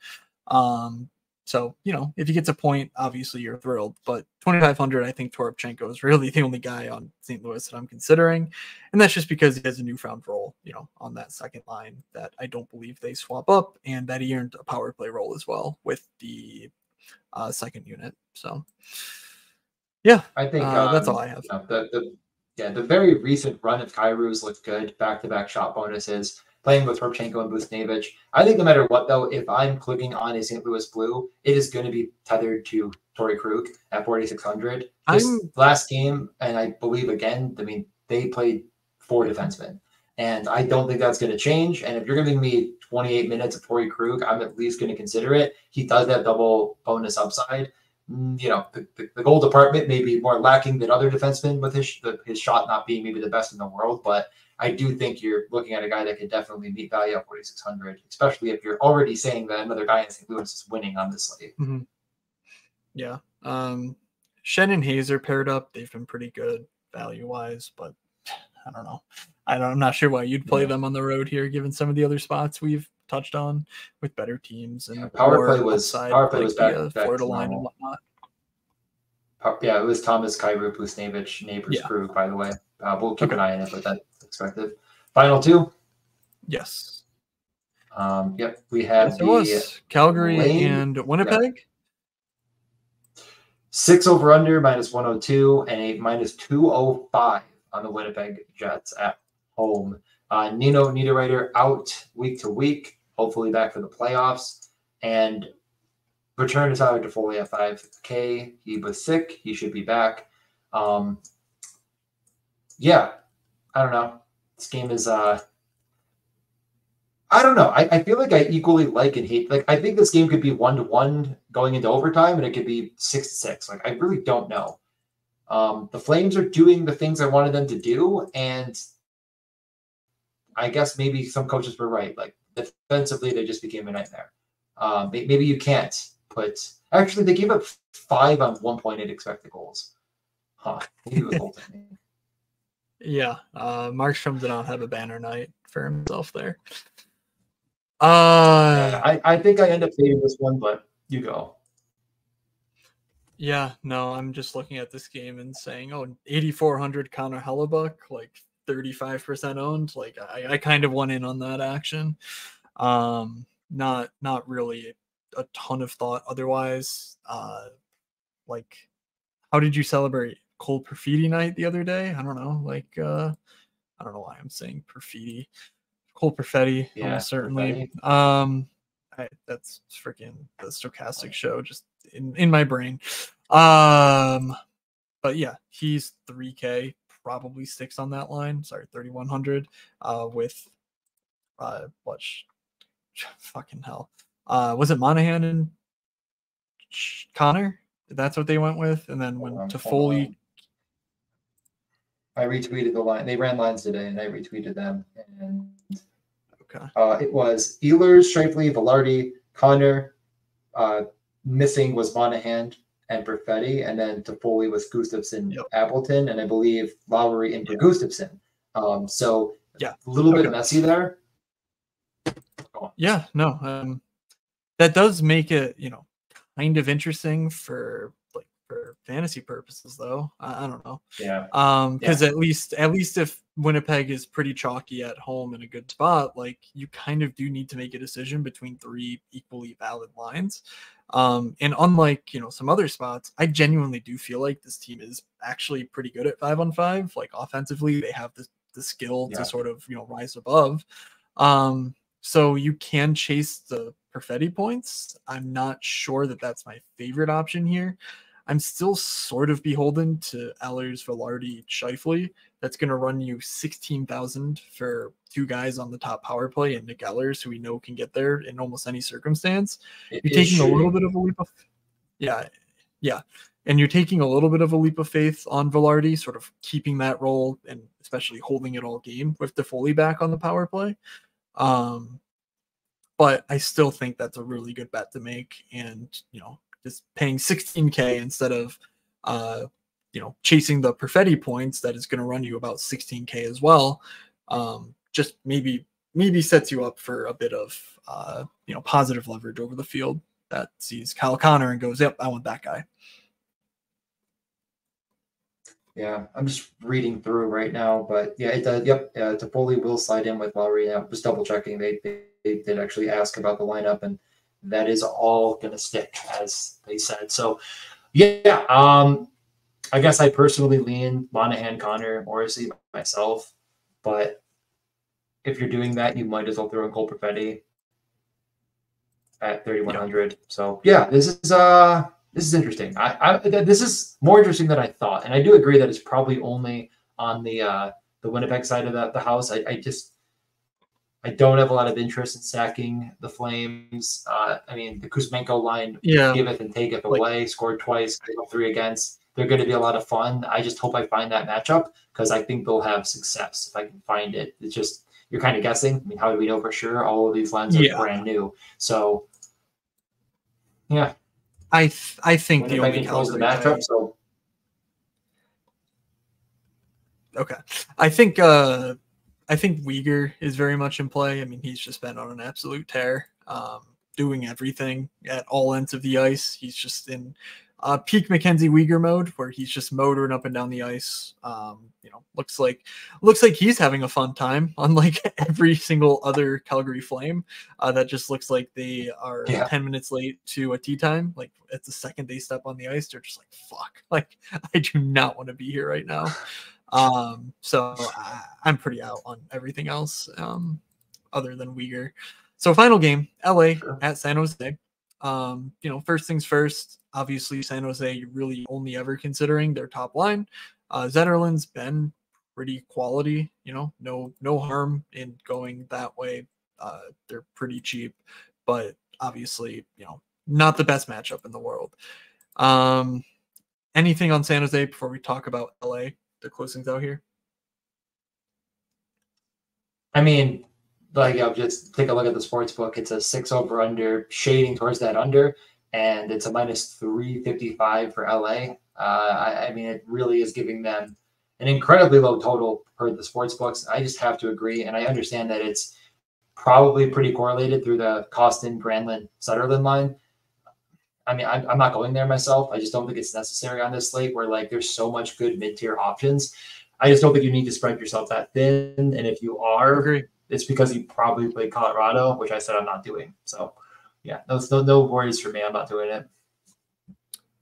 um so, you know, if he gets a point, obviously you're thrilled. But 2,500, I think Toropchenko is really the only guy on St. Louis that I'm considering. And that's just because he has a newfound role, you know, on that second line that I don't believe they swap up and that he earned a power play role as well with the uh, second unit. So, yeah, I think uh, that's um, all I have. you know, the, the yeah, the very recent run of Kyrou looked good. Back to back shot bonuses. Playing with Robchenko and Buchnevich. I think no matter what though, if I'm clicking on a St. Louis Blue, it is going to be tethered to Torey Krug at 4600. This I'm- last game, and I believe again, I mean they played four defensemen, and I don't think that's going to change. And if you're giving me 28 minutes of Torey Krug, I'm at least going to consider it. He does have double bonus upside. Mm, you know, the, the, the, goal department may be more lacking than other defensemen with his the, his shot not being maybe the best in the world. But I do think you're looking at a guy that could definitely meet value at 4,600, especially if you're already saying that another guy in St. Louis is winning on this slate. Mm-hmm. Yeah. Um, Schenn and are paired up. They've been pretty good value wise, but I don't know. I don't, I'm not sure why you'd play yeah. them on the road here, given some of the other spots we've touched on with better teams and yeah, power play was power play like was back, the, uh, back Florida line and whatnot. Yeah, it was Thomas Kyrou, Buchnevich, Neighbours yeah. crew, by the way. Uh, we'll keep okay. an eye on it, but that's expected. Final two. Yes. Um, yep, we had yes, the Calgary Lane, and Winnipeg. Six over under minus 102 and a minus 205 on the Winnipeg Jets at home. Uh, Nino Niederreiter out week to week, hopefully back for the playoffs. And return is out to Toffoli at 5K. He was sick. He should be back. Um, yeah, I don't know. This game is uh I don't know. I, I feel like I equally like and hate. Like I think this game could be one to one going into overtime, and it could be six to six. Like I really don't know. Um, the Flames are doing the things I wanted them to do, and I guess maybe some coaches were right. Like defensively, they just became a nightmare. Um, maybe you can't put. Actually, they gave up five on 1.8 expected goals. Huh? yeah, uh, Markstrom did not have a banner night for himself there. Uh, I, I think I end up fading this one, but you go. Yeah, no, I'm just looking at this game and saying, oh, 8,400 Connor Hellebuyck, like 35% owned. Like I, I kind of went in on that action. Um, not not really a ton of thought otherwise. Uh, like, how did you celebrate Cole Perfetti night the other day? I don't know. Like, uh, I don't know why I'm saying Perfetti. Cole Perfetti, yeah, certainly. Perfetti. Um, I, that's freaking the Stokastic show just in, in my brain. Um, but yeah, he's 3K, probably six on that line. Sorry, 3100. Uh, with uh, what? Fucking hell. Uh, was it Monahan and Connor? That's what they went with, and then when Toffoli. I retweeted the line. They ran lines today, and I retweeted them. And okay, uh, it was Ehlers, Scheifele, Vilardi, Connor. Uh, missing was Monahan and Perfetti, and then Toffoli was Gustafsson, yep. Appleton, and I believe Lowry and yep. Gustafsson. Um, so yeah, a little okay. bit messy there. Yeah, no, um, that does make it you know kind of interesting for like for fantasy purposes, though. I, I don't know. Yeah. Um, because yeah. at least at least if Winnipeg is pretty chalky at home in a good spot, like you kind of do need to make a decision between three equally valid lines. Um, and unlike you know some other spots, I genuinely do feel like this team is actually pretty good at five on five. Like offensively, they have the the skill yeah. to sort of you know rise above. Um, so you can chase the Perfetti points. I'm not sure that that's my favorite option here. I'm still sort of beholden to Ehlers, Vilardi, Scheifele. That's going to run you 16,000 for two guys on the top power play and Nick Ehlers, who we know can get there in almost any circumstance. It you're taking a little bit of a leap of, yeah, yeah, and you're taking a little bit of a leap of faith on Vilardi, sort of keeping that role and especially holding it all game with Toffoli back on the power play. Um, but I still think that's a really good bet to make, and you know, just paying 16k instead of uh, you know chasing the Perfetti points that is going to run you about 16k as well. Um, just maybe maybe sets you up for a bit of uh, you know positive leverage over the field that sees Kyle Connor and goes, "Yep, I want that guy." Yeah, I'm just reading through right now, but yeah, it does. Yep, uh, Toffoli will slide in with Lowry. I was double checking. They, they they did actually ask about the lineup, and that is all going to stick, as they said. So, yeah, um, I guess I personally lean Monahan, Connor, Morrissey myself, but if you're doing that, you might as well throw in Cole Perfetti at 3100. So yeah, this is uh this is interesting. I, I this is more interesting than I thought, and I do agree that it's probably only on the uh the Winnipeg side of the, the house. I, I just I don't have a lot of interest in sacking the Flames. Uh, I mean, the Kuzmenko line Yeah. giveth and taketh Like- away, scored twice, three against. They're going to be a lot of fun. I just hope I find that matchup because I think they'll have success if I can find it. It's just you're kind of guessing. I mean, how do we know for sure? All of these lines are Yeah. brand new, so yeah. I th- I think the only controls the matchup, play- so Okay. I think uh I think Weegar is very much in play. I mean, he's just been on an absolute tear, um, doing everything at all ends of the ice. He's just in uh, peak MacKenzie Weegar mode, where he's just motoring up and down the ice. Um, you know, looks like looks like he's having a fun time, unlike every single other Calgary Flame. Uh, that just looks like they are Yeah. ten minutes late to a tea time. Like it's the second they step on the ice, they're just like, "Fuck!" Like I do not want to be here right now. Um, so I, I'm pretty out on everything else um, other than Weegar. So final game, LA Sure. at San Jose. Um, you know, first things first. Obviously, San Jose, you're really only ever considering their top line. Uh, Zetterlund's been pretty quality. You know, no no harm in going that way. Uh, they're pretty cheap, but obviously, you know, not the best matchup in the world. Um, anything on San Jose before we talk about LA? The closings out here. I mean, like I'll just take a look at the sports book. It's a six over under, shading towards that under, and it's a minus three fifty five for LA. Uh, I, I mean, it really is giving them an incredibly low total per the sports books. I just have to agree, and I understand that it's probably pretty correlated through the Kostin, Granlund, Zetterlund line. I mean, I'm, I'm not going there myself. I just don't think it's necessary on this slate where like there's so much good mid tier options. I just don't think you need to spread yourself that thin. And if you are, it's because you probably played Colorado, which I said I'm not doing. So yeah, no, no, no worries for me. I'm not doing it.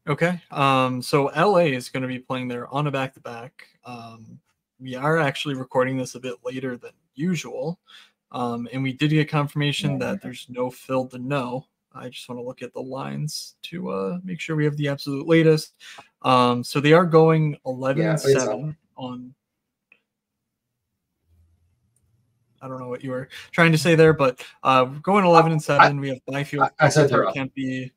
Okay. Um, so LA is going to be playing there on a back to back. Um, we are actually recording this a bit later than usual. Um, and we did get confirmation that there's no Phil Danault. I just want to look at the lines to uh, make sure we have the absolute latest. Um, so they are going 11 Yeah, 7 on. I don't know what you were trying to say there, but uh, going 11 and 7. we have Byfield, I- I said they're up. Kempe.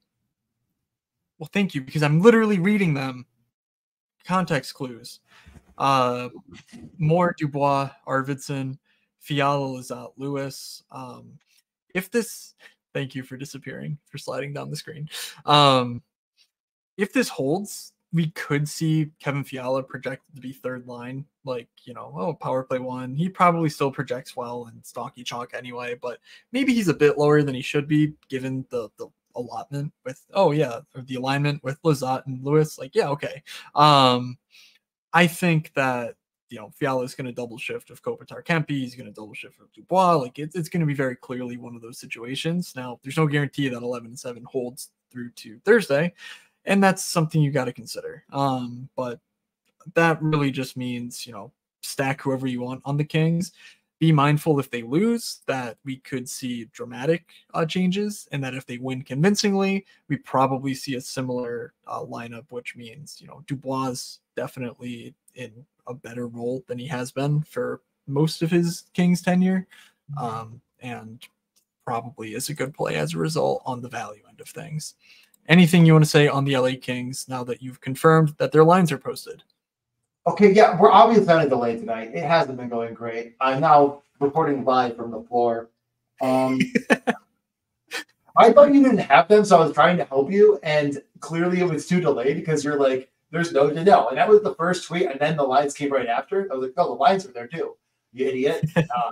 Well, thank you, because I'm literally reading them. Context clues. Uh, Moore Dubois, Arvidsson, Fiala, Lizotte, Lewis. Um, if this, thank you for disappearing, for sliding down the screen. Um, if this holds, we could see Kevin Fiala projected to be third line, like, you know, oh, power play one. He probably still projects well and stocky chalk anyway, but maybe he's a bit lower than he should be given the, the allotment with, oh, yeah, or the alignment with Lizotte and Lewis. Like, yeah, okay. Um, I think that you know Fiala is going to double shift with Kopitar Kempe. He's going to double shift with Dubois. Like it's it's going to be very clearly one of those situations. Now, there's no guarantee that 11 and 7 holds through to Thursday, and that's something you got to consider. Um, but that really just means you know stack whoever you want on the Kings. Be mindful if they lose that we could see dramatic uh, changes, and that if they win convincingly, we probably see a similar uh, lineup, which means you know Dubois definitely in a better role than he has been for most of his Kings tenure, um, and probably is a good play as a result on the value end of things. Anything you want to say on the LA Kings now that you've confirmed that their lines are posted? Okay, yeah, we're obviously on a delay tonight. It hasn't been going great. I'm now reporting live from the floor. Um, I thought you didn't have them, so I was trying to help you, and clearly it was too delayed because you're like, "There's no to know," and that was the first tweet, and then the lines came right after. I was like, "No, the lines are there too, you idiot." Uh,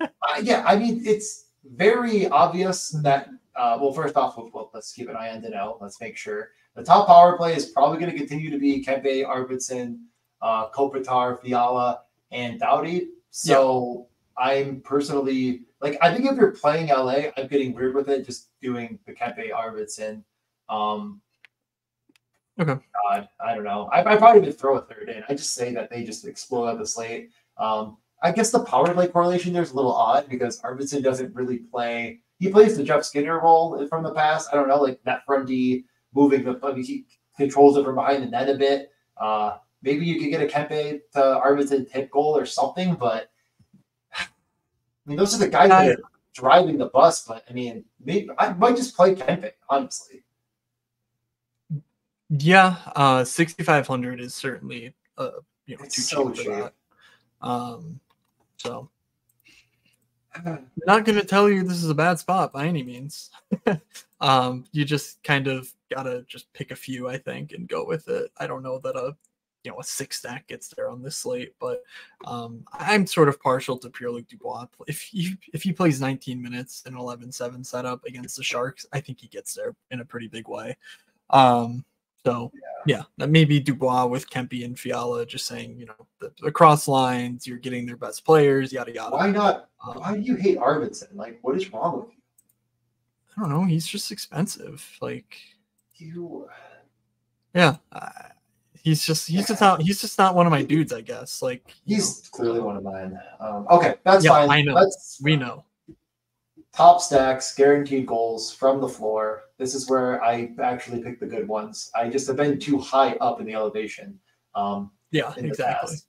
uh, yeah, I mean, it's very obvious that. Uh, well, first off, well, well, let's keep an eye on Danault. Let's make sure the top power play is probably going to continue to be Kempe, Arvidsson, uh, Kopitar, Fiala, and Doughty. So I'm personally like, I think if you're playing LA, I'm getting weird with it, just doing the Kempe, Arvidsson. Um, Okay. God, I don't know. I, I probably would throw a third in. I just say that they just explode out the slate. Um, I guess the power play correlation there is a little odd because Arvidsson doesn't really play. He plays the Jeff Skinner role from the past. I don't know, like that front D moving the. I mean, he controls it from behind the net a bit. Uh, maybe you could get a Kempe to Arvidsson tip goal or something, but I mean, those are the guys that are driving the bus. But I mean, maybe I might just play Kempe, honestly. Yeah, uh, 6,500 is certainly uh, you know It's too so cheap cheap. Um, so not going to tell you this is a bad spot by any means. um, you just kind of gotta just pick a few, I think, and go with it. I don't know that a you know a six stack gets there on this slate, but um, I'm sort of partial to Pierre Luc Dubois. If he if he plays 19 minutes in an 11-7 setup against the Sharks, I think he gets there in a pretty big way. Um, so yeah, that maybe Dubois with Kempe and Fiala just saying, you know, the, the cross lines, you're getting their best players, yada yada. Why not? Um, Why do you hate Arvidsson? Like, what is wrong with you? I don't know. He's just expensive. Like, you? yeah, uh, he's just he's just not he's just not one of my dudes. I guess. Like, He's know, clearly one of mine. Um, okay, that's Yeah, fine. I know. Let's we know. top stacks, guaranteed goals from the floor. This is where I actually pick the good ones. I just have been too high up in the elevation. Um, Yeah, exactly. past.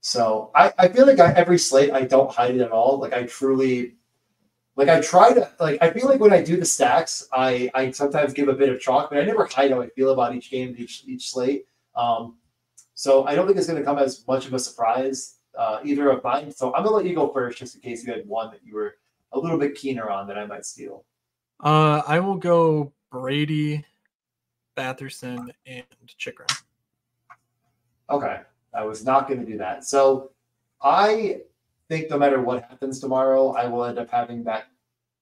So I, I feel like I, every slate I don't hide it at all. Like I truly, like I try to like I feel like when I do the stacks, I I sometimes give a bit of chalk, but I never hide how I feel about each game, each each slate. Um, so I don't think it's going to come as much of a surprise uh, either of mine. So I'm gonna let you go first, just in case you had one that you were a little bit keener on that I might steal. Uh, I will go Brady, Batherson, and Chychrun. Okay. I was not going to do that. So I think no matter what happens tomorrow, I will end up having that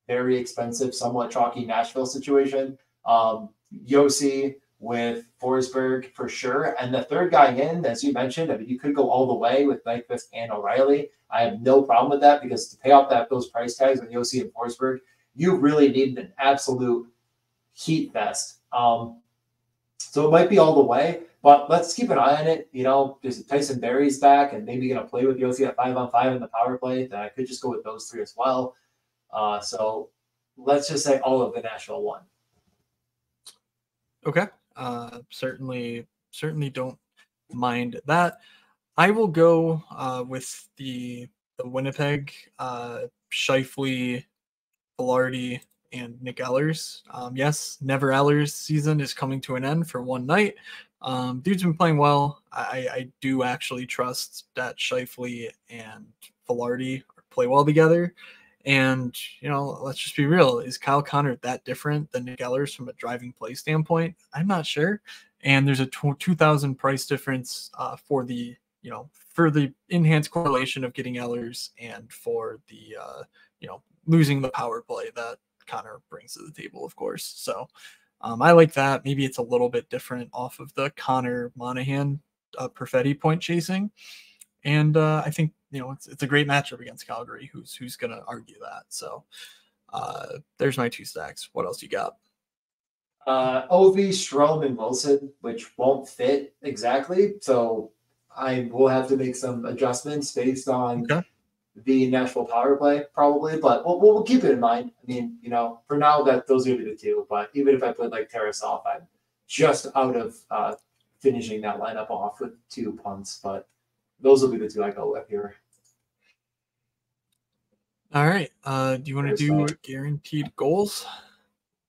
very expensive, somewhat chalky Nashville situation. Um, Josi with Forsberg for sure. And the third guy in, as you mentioned, I mean, you could go all the way with Nyquist and O'Reilly. I have no problem with that because to pay off that those price tags on Josi and Forsberg, you really need an absolute heat vest. Um, so it might be all the way, but let's keep an eye on it. You know, there's Tyson Barrie's back and maybe going to play with Josi at five on five in the power play. Then I could just go with those three as well. Uh, so let's just say all of the Nashville one. Okay. Uh, certainly, certainly don't mind that. I will go uh, with the the Winnipeg uh, Scheifele, Vilardi, and Nick Ehlers. Um, yes, Never Ehlers' season is coming to an end for one night. Um, dude's been playing well. I, I do actually trust that Scheifele and Vilardi play well together. And you know, let's just be real: is Kyle Connor that different than Nick Ehlers from a driving play standpoint? I'm not sure. And there's a 2,000 price difference uh, for the you know for the enhanced correlation of getting Ehlers and for the uh, you know losing the power play that Connor brings to the table, of course. So um, I like that. Maybe it's a little bit different off of the Connor Monahan uh, Perfetti point chasing, and uh, I think you know it's, it's a great matchup against Calgary. Who's who's going to argue that? So uh, there's my two stacks. What else you got? Uh, Ov, Strome, and Wilson, which won't fit exactly. So I will have to make some adjustments based on Okay. the Nashville power play, probably. But we'll, we'll keep it in mind. I mean, you know, for now, that those are the two. But even if I played like Tarasov, I'm just out of uh, finishing that lineup off with two punts. But those will be the two I go with here. All right. Uh, do you want to do that. guaranteed goals?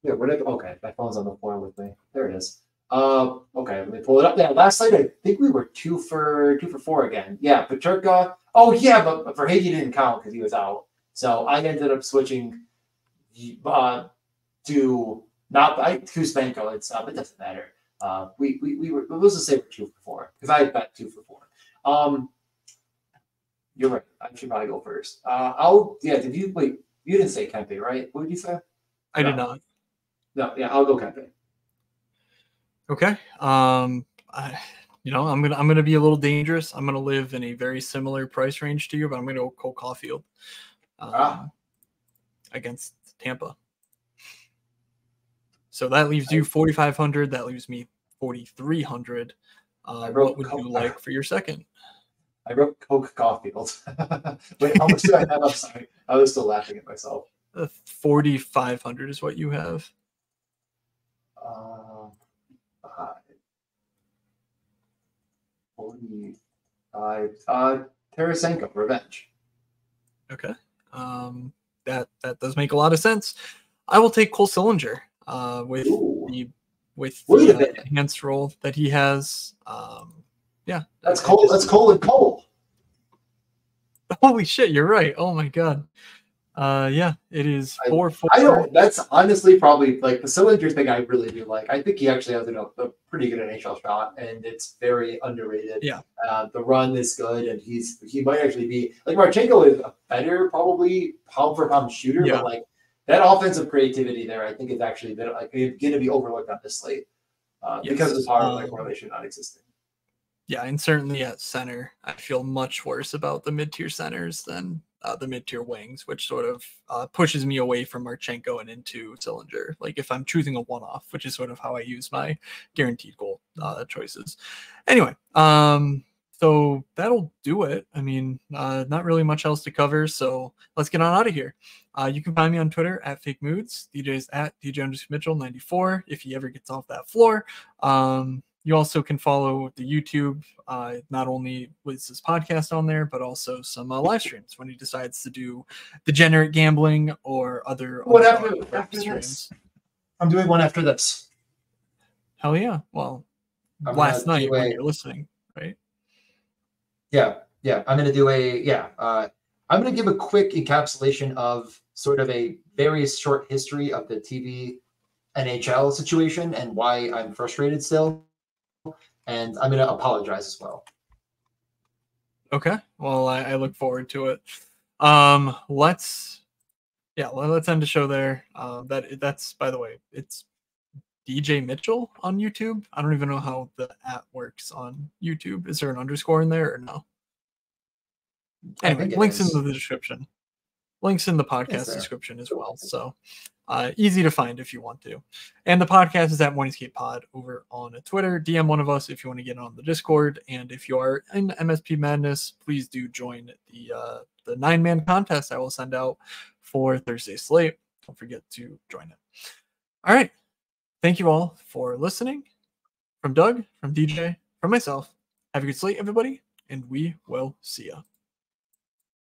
Yeah, where did okay? My phone's on the floor with me. There it is. Uh, okay, let me pull it up. Yeah, last night I think we were two for two for four again. Yeah, Paterka. Oh yeah, but, but for Hagee didn't count because he was out. So I ended up switching uh, to not I Kuzmenko. It's uh, it doesn't matter. Uh, we we we were let's just say we're two for four because I bet two for four. Um, you're right. I should probably go first. Uh, I'll yeah. Did you wait? You didn't say Kempe, right? What did you say? I did not. No, yeah, I'll go Kempe. Okay. Um, I, you know, I'm gonna I'm gonna be a little dangerous. I'm gonna live in a very similar price range to you, but I'm gonna go Cole Caufield um, Ah. against Tampa. So that leaves you 4,500. That leaves me 4,300. Uh, what would you like for your second? I wrote Coke Caufield. Wait, how much did I have? I'm sorry. I was still laughing at myself. Uh, 4,500 is what you have. Um, five, 45. Uh, Tarasenko, revenge. Okay. Um, that that does make a lot of sense. I will take Cole Sillinger uh, with Ooh. the with Wait the uh, enhanced role that he has. Um, yeah, That's I- I Cole. just- That's Cole and Cole. Holy shit, you're right. Oh my god. Uh, yeah, it is I- four four. I don't. That's honestly probably like the Sillinger thing. I really do like. I think he actually has a, a pretty good NHL shot, and it's very underrated. Yeah. Uh, the run is good, and he's he might actually be like Marchenko is a better probably pound for pound shooter, Yeah. but like that offensive creativity there, I think is actually a bit like going to be overlooked on this slate uh, because of the Yes, power play um, correlation not existing. Yeah, and certainly at center, I feel much worse about the mid tier centers than uh, the mid tier wings, which sort of uh, pushes me away from Marchenko and into Sillinger. Like if I'm choosing a one off, which is sort of how I use my guaranteed goal uh, choices. Anyway, um, so that'll do it. I mean, uh, not really much else to cover. So let's get on out of here. Uh, you can find me on Twitter at Fake Moods. DJ's at DJ Mitchell 94 if he ever gets off that floor. Um, you also can follow the YouTube. Uh, not only was this podcast on there, but also some uh, live streams when he decides to do degenerate gambling or other. What after- after streams. this? I'm doing one after this. Hell yeah! Well, I'm last night when a- you're listening, right? Yeah, yeah. I'm gonna do a yeah. Uh, I'm gonna give a quick encapsulation of sort of a very short history of the TV NHL situation and why I'm frustrated still. And I'm gonna apologize as well. Okay. Well, I, I look forward to it. Um, let's yeah, well, let's end the show there. Um, that that's by the way, it's DJ Mitchell on YouTube. I don't even know how the at works on YouTube. Is there an underscore in there or no? Anyway, links is. in the description. Links in the podcast description as well. So uh, easy to find if you want to. And the podcast is at MorningSkate Pod over on Twitter. DM one of us if you want to get on the Discord. And if you are in MSP Madness, please do join the uh, the nine man contest I will send out for Thursday slate. Don't forget to join it. All right. Thank you all for listening. From Doug, from DJ, from myself. Have a good slate, everybody, and we will see ya.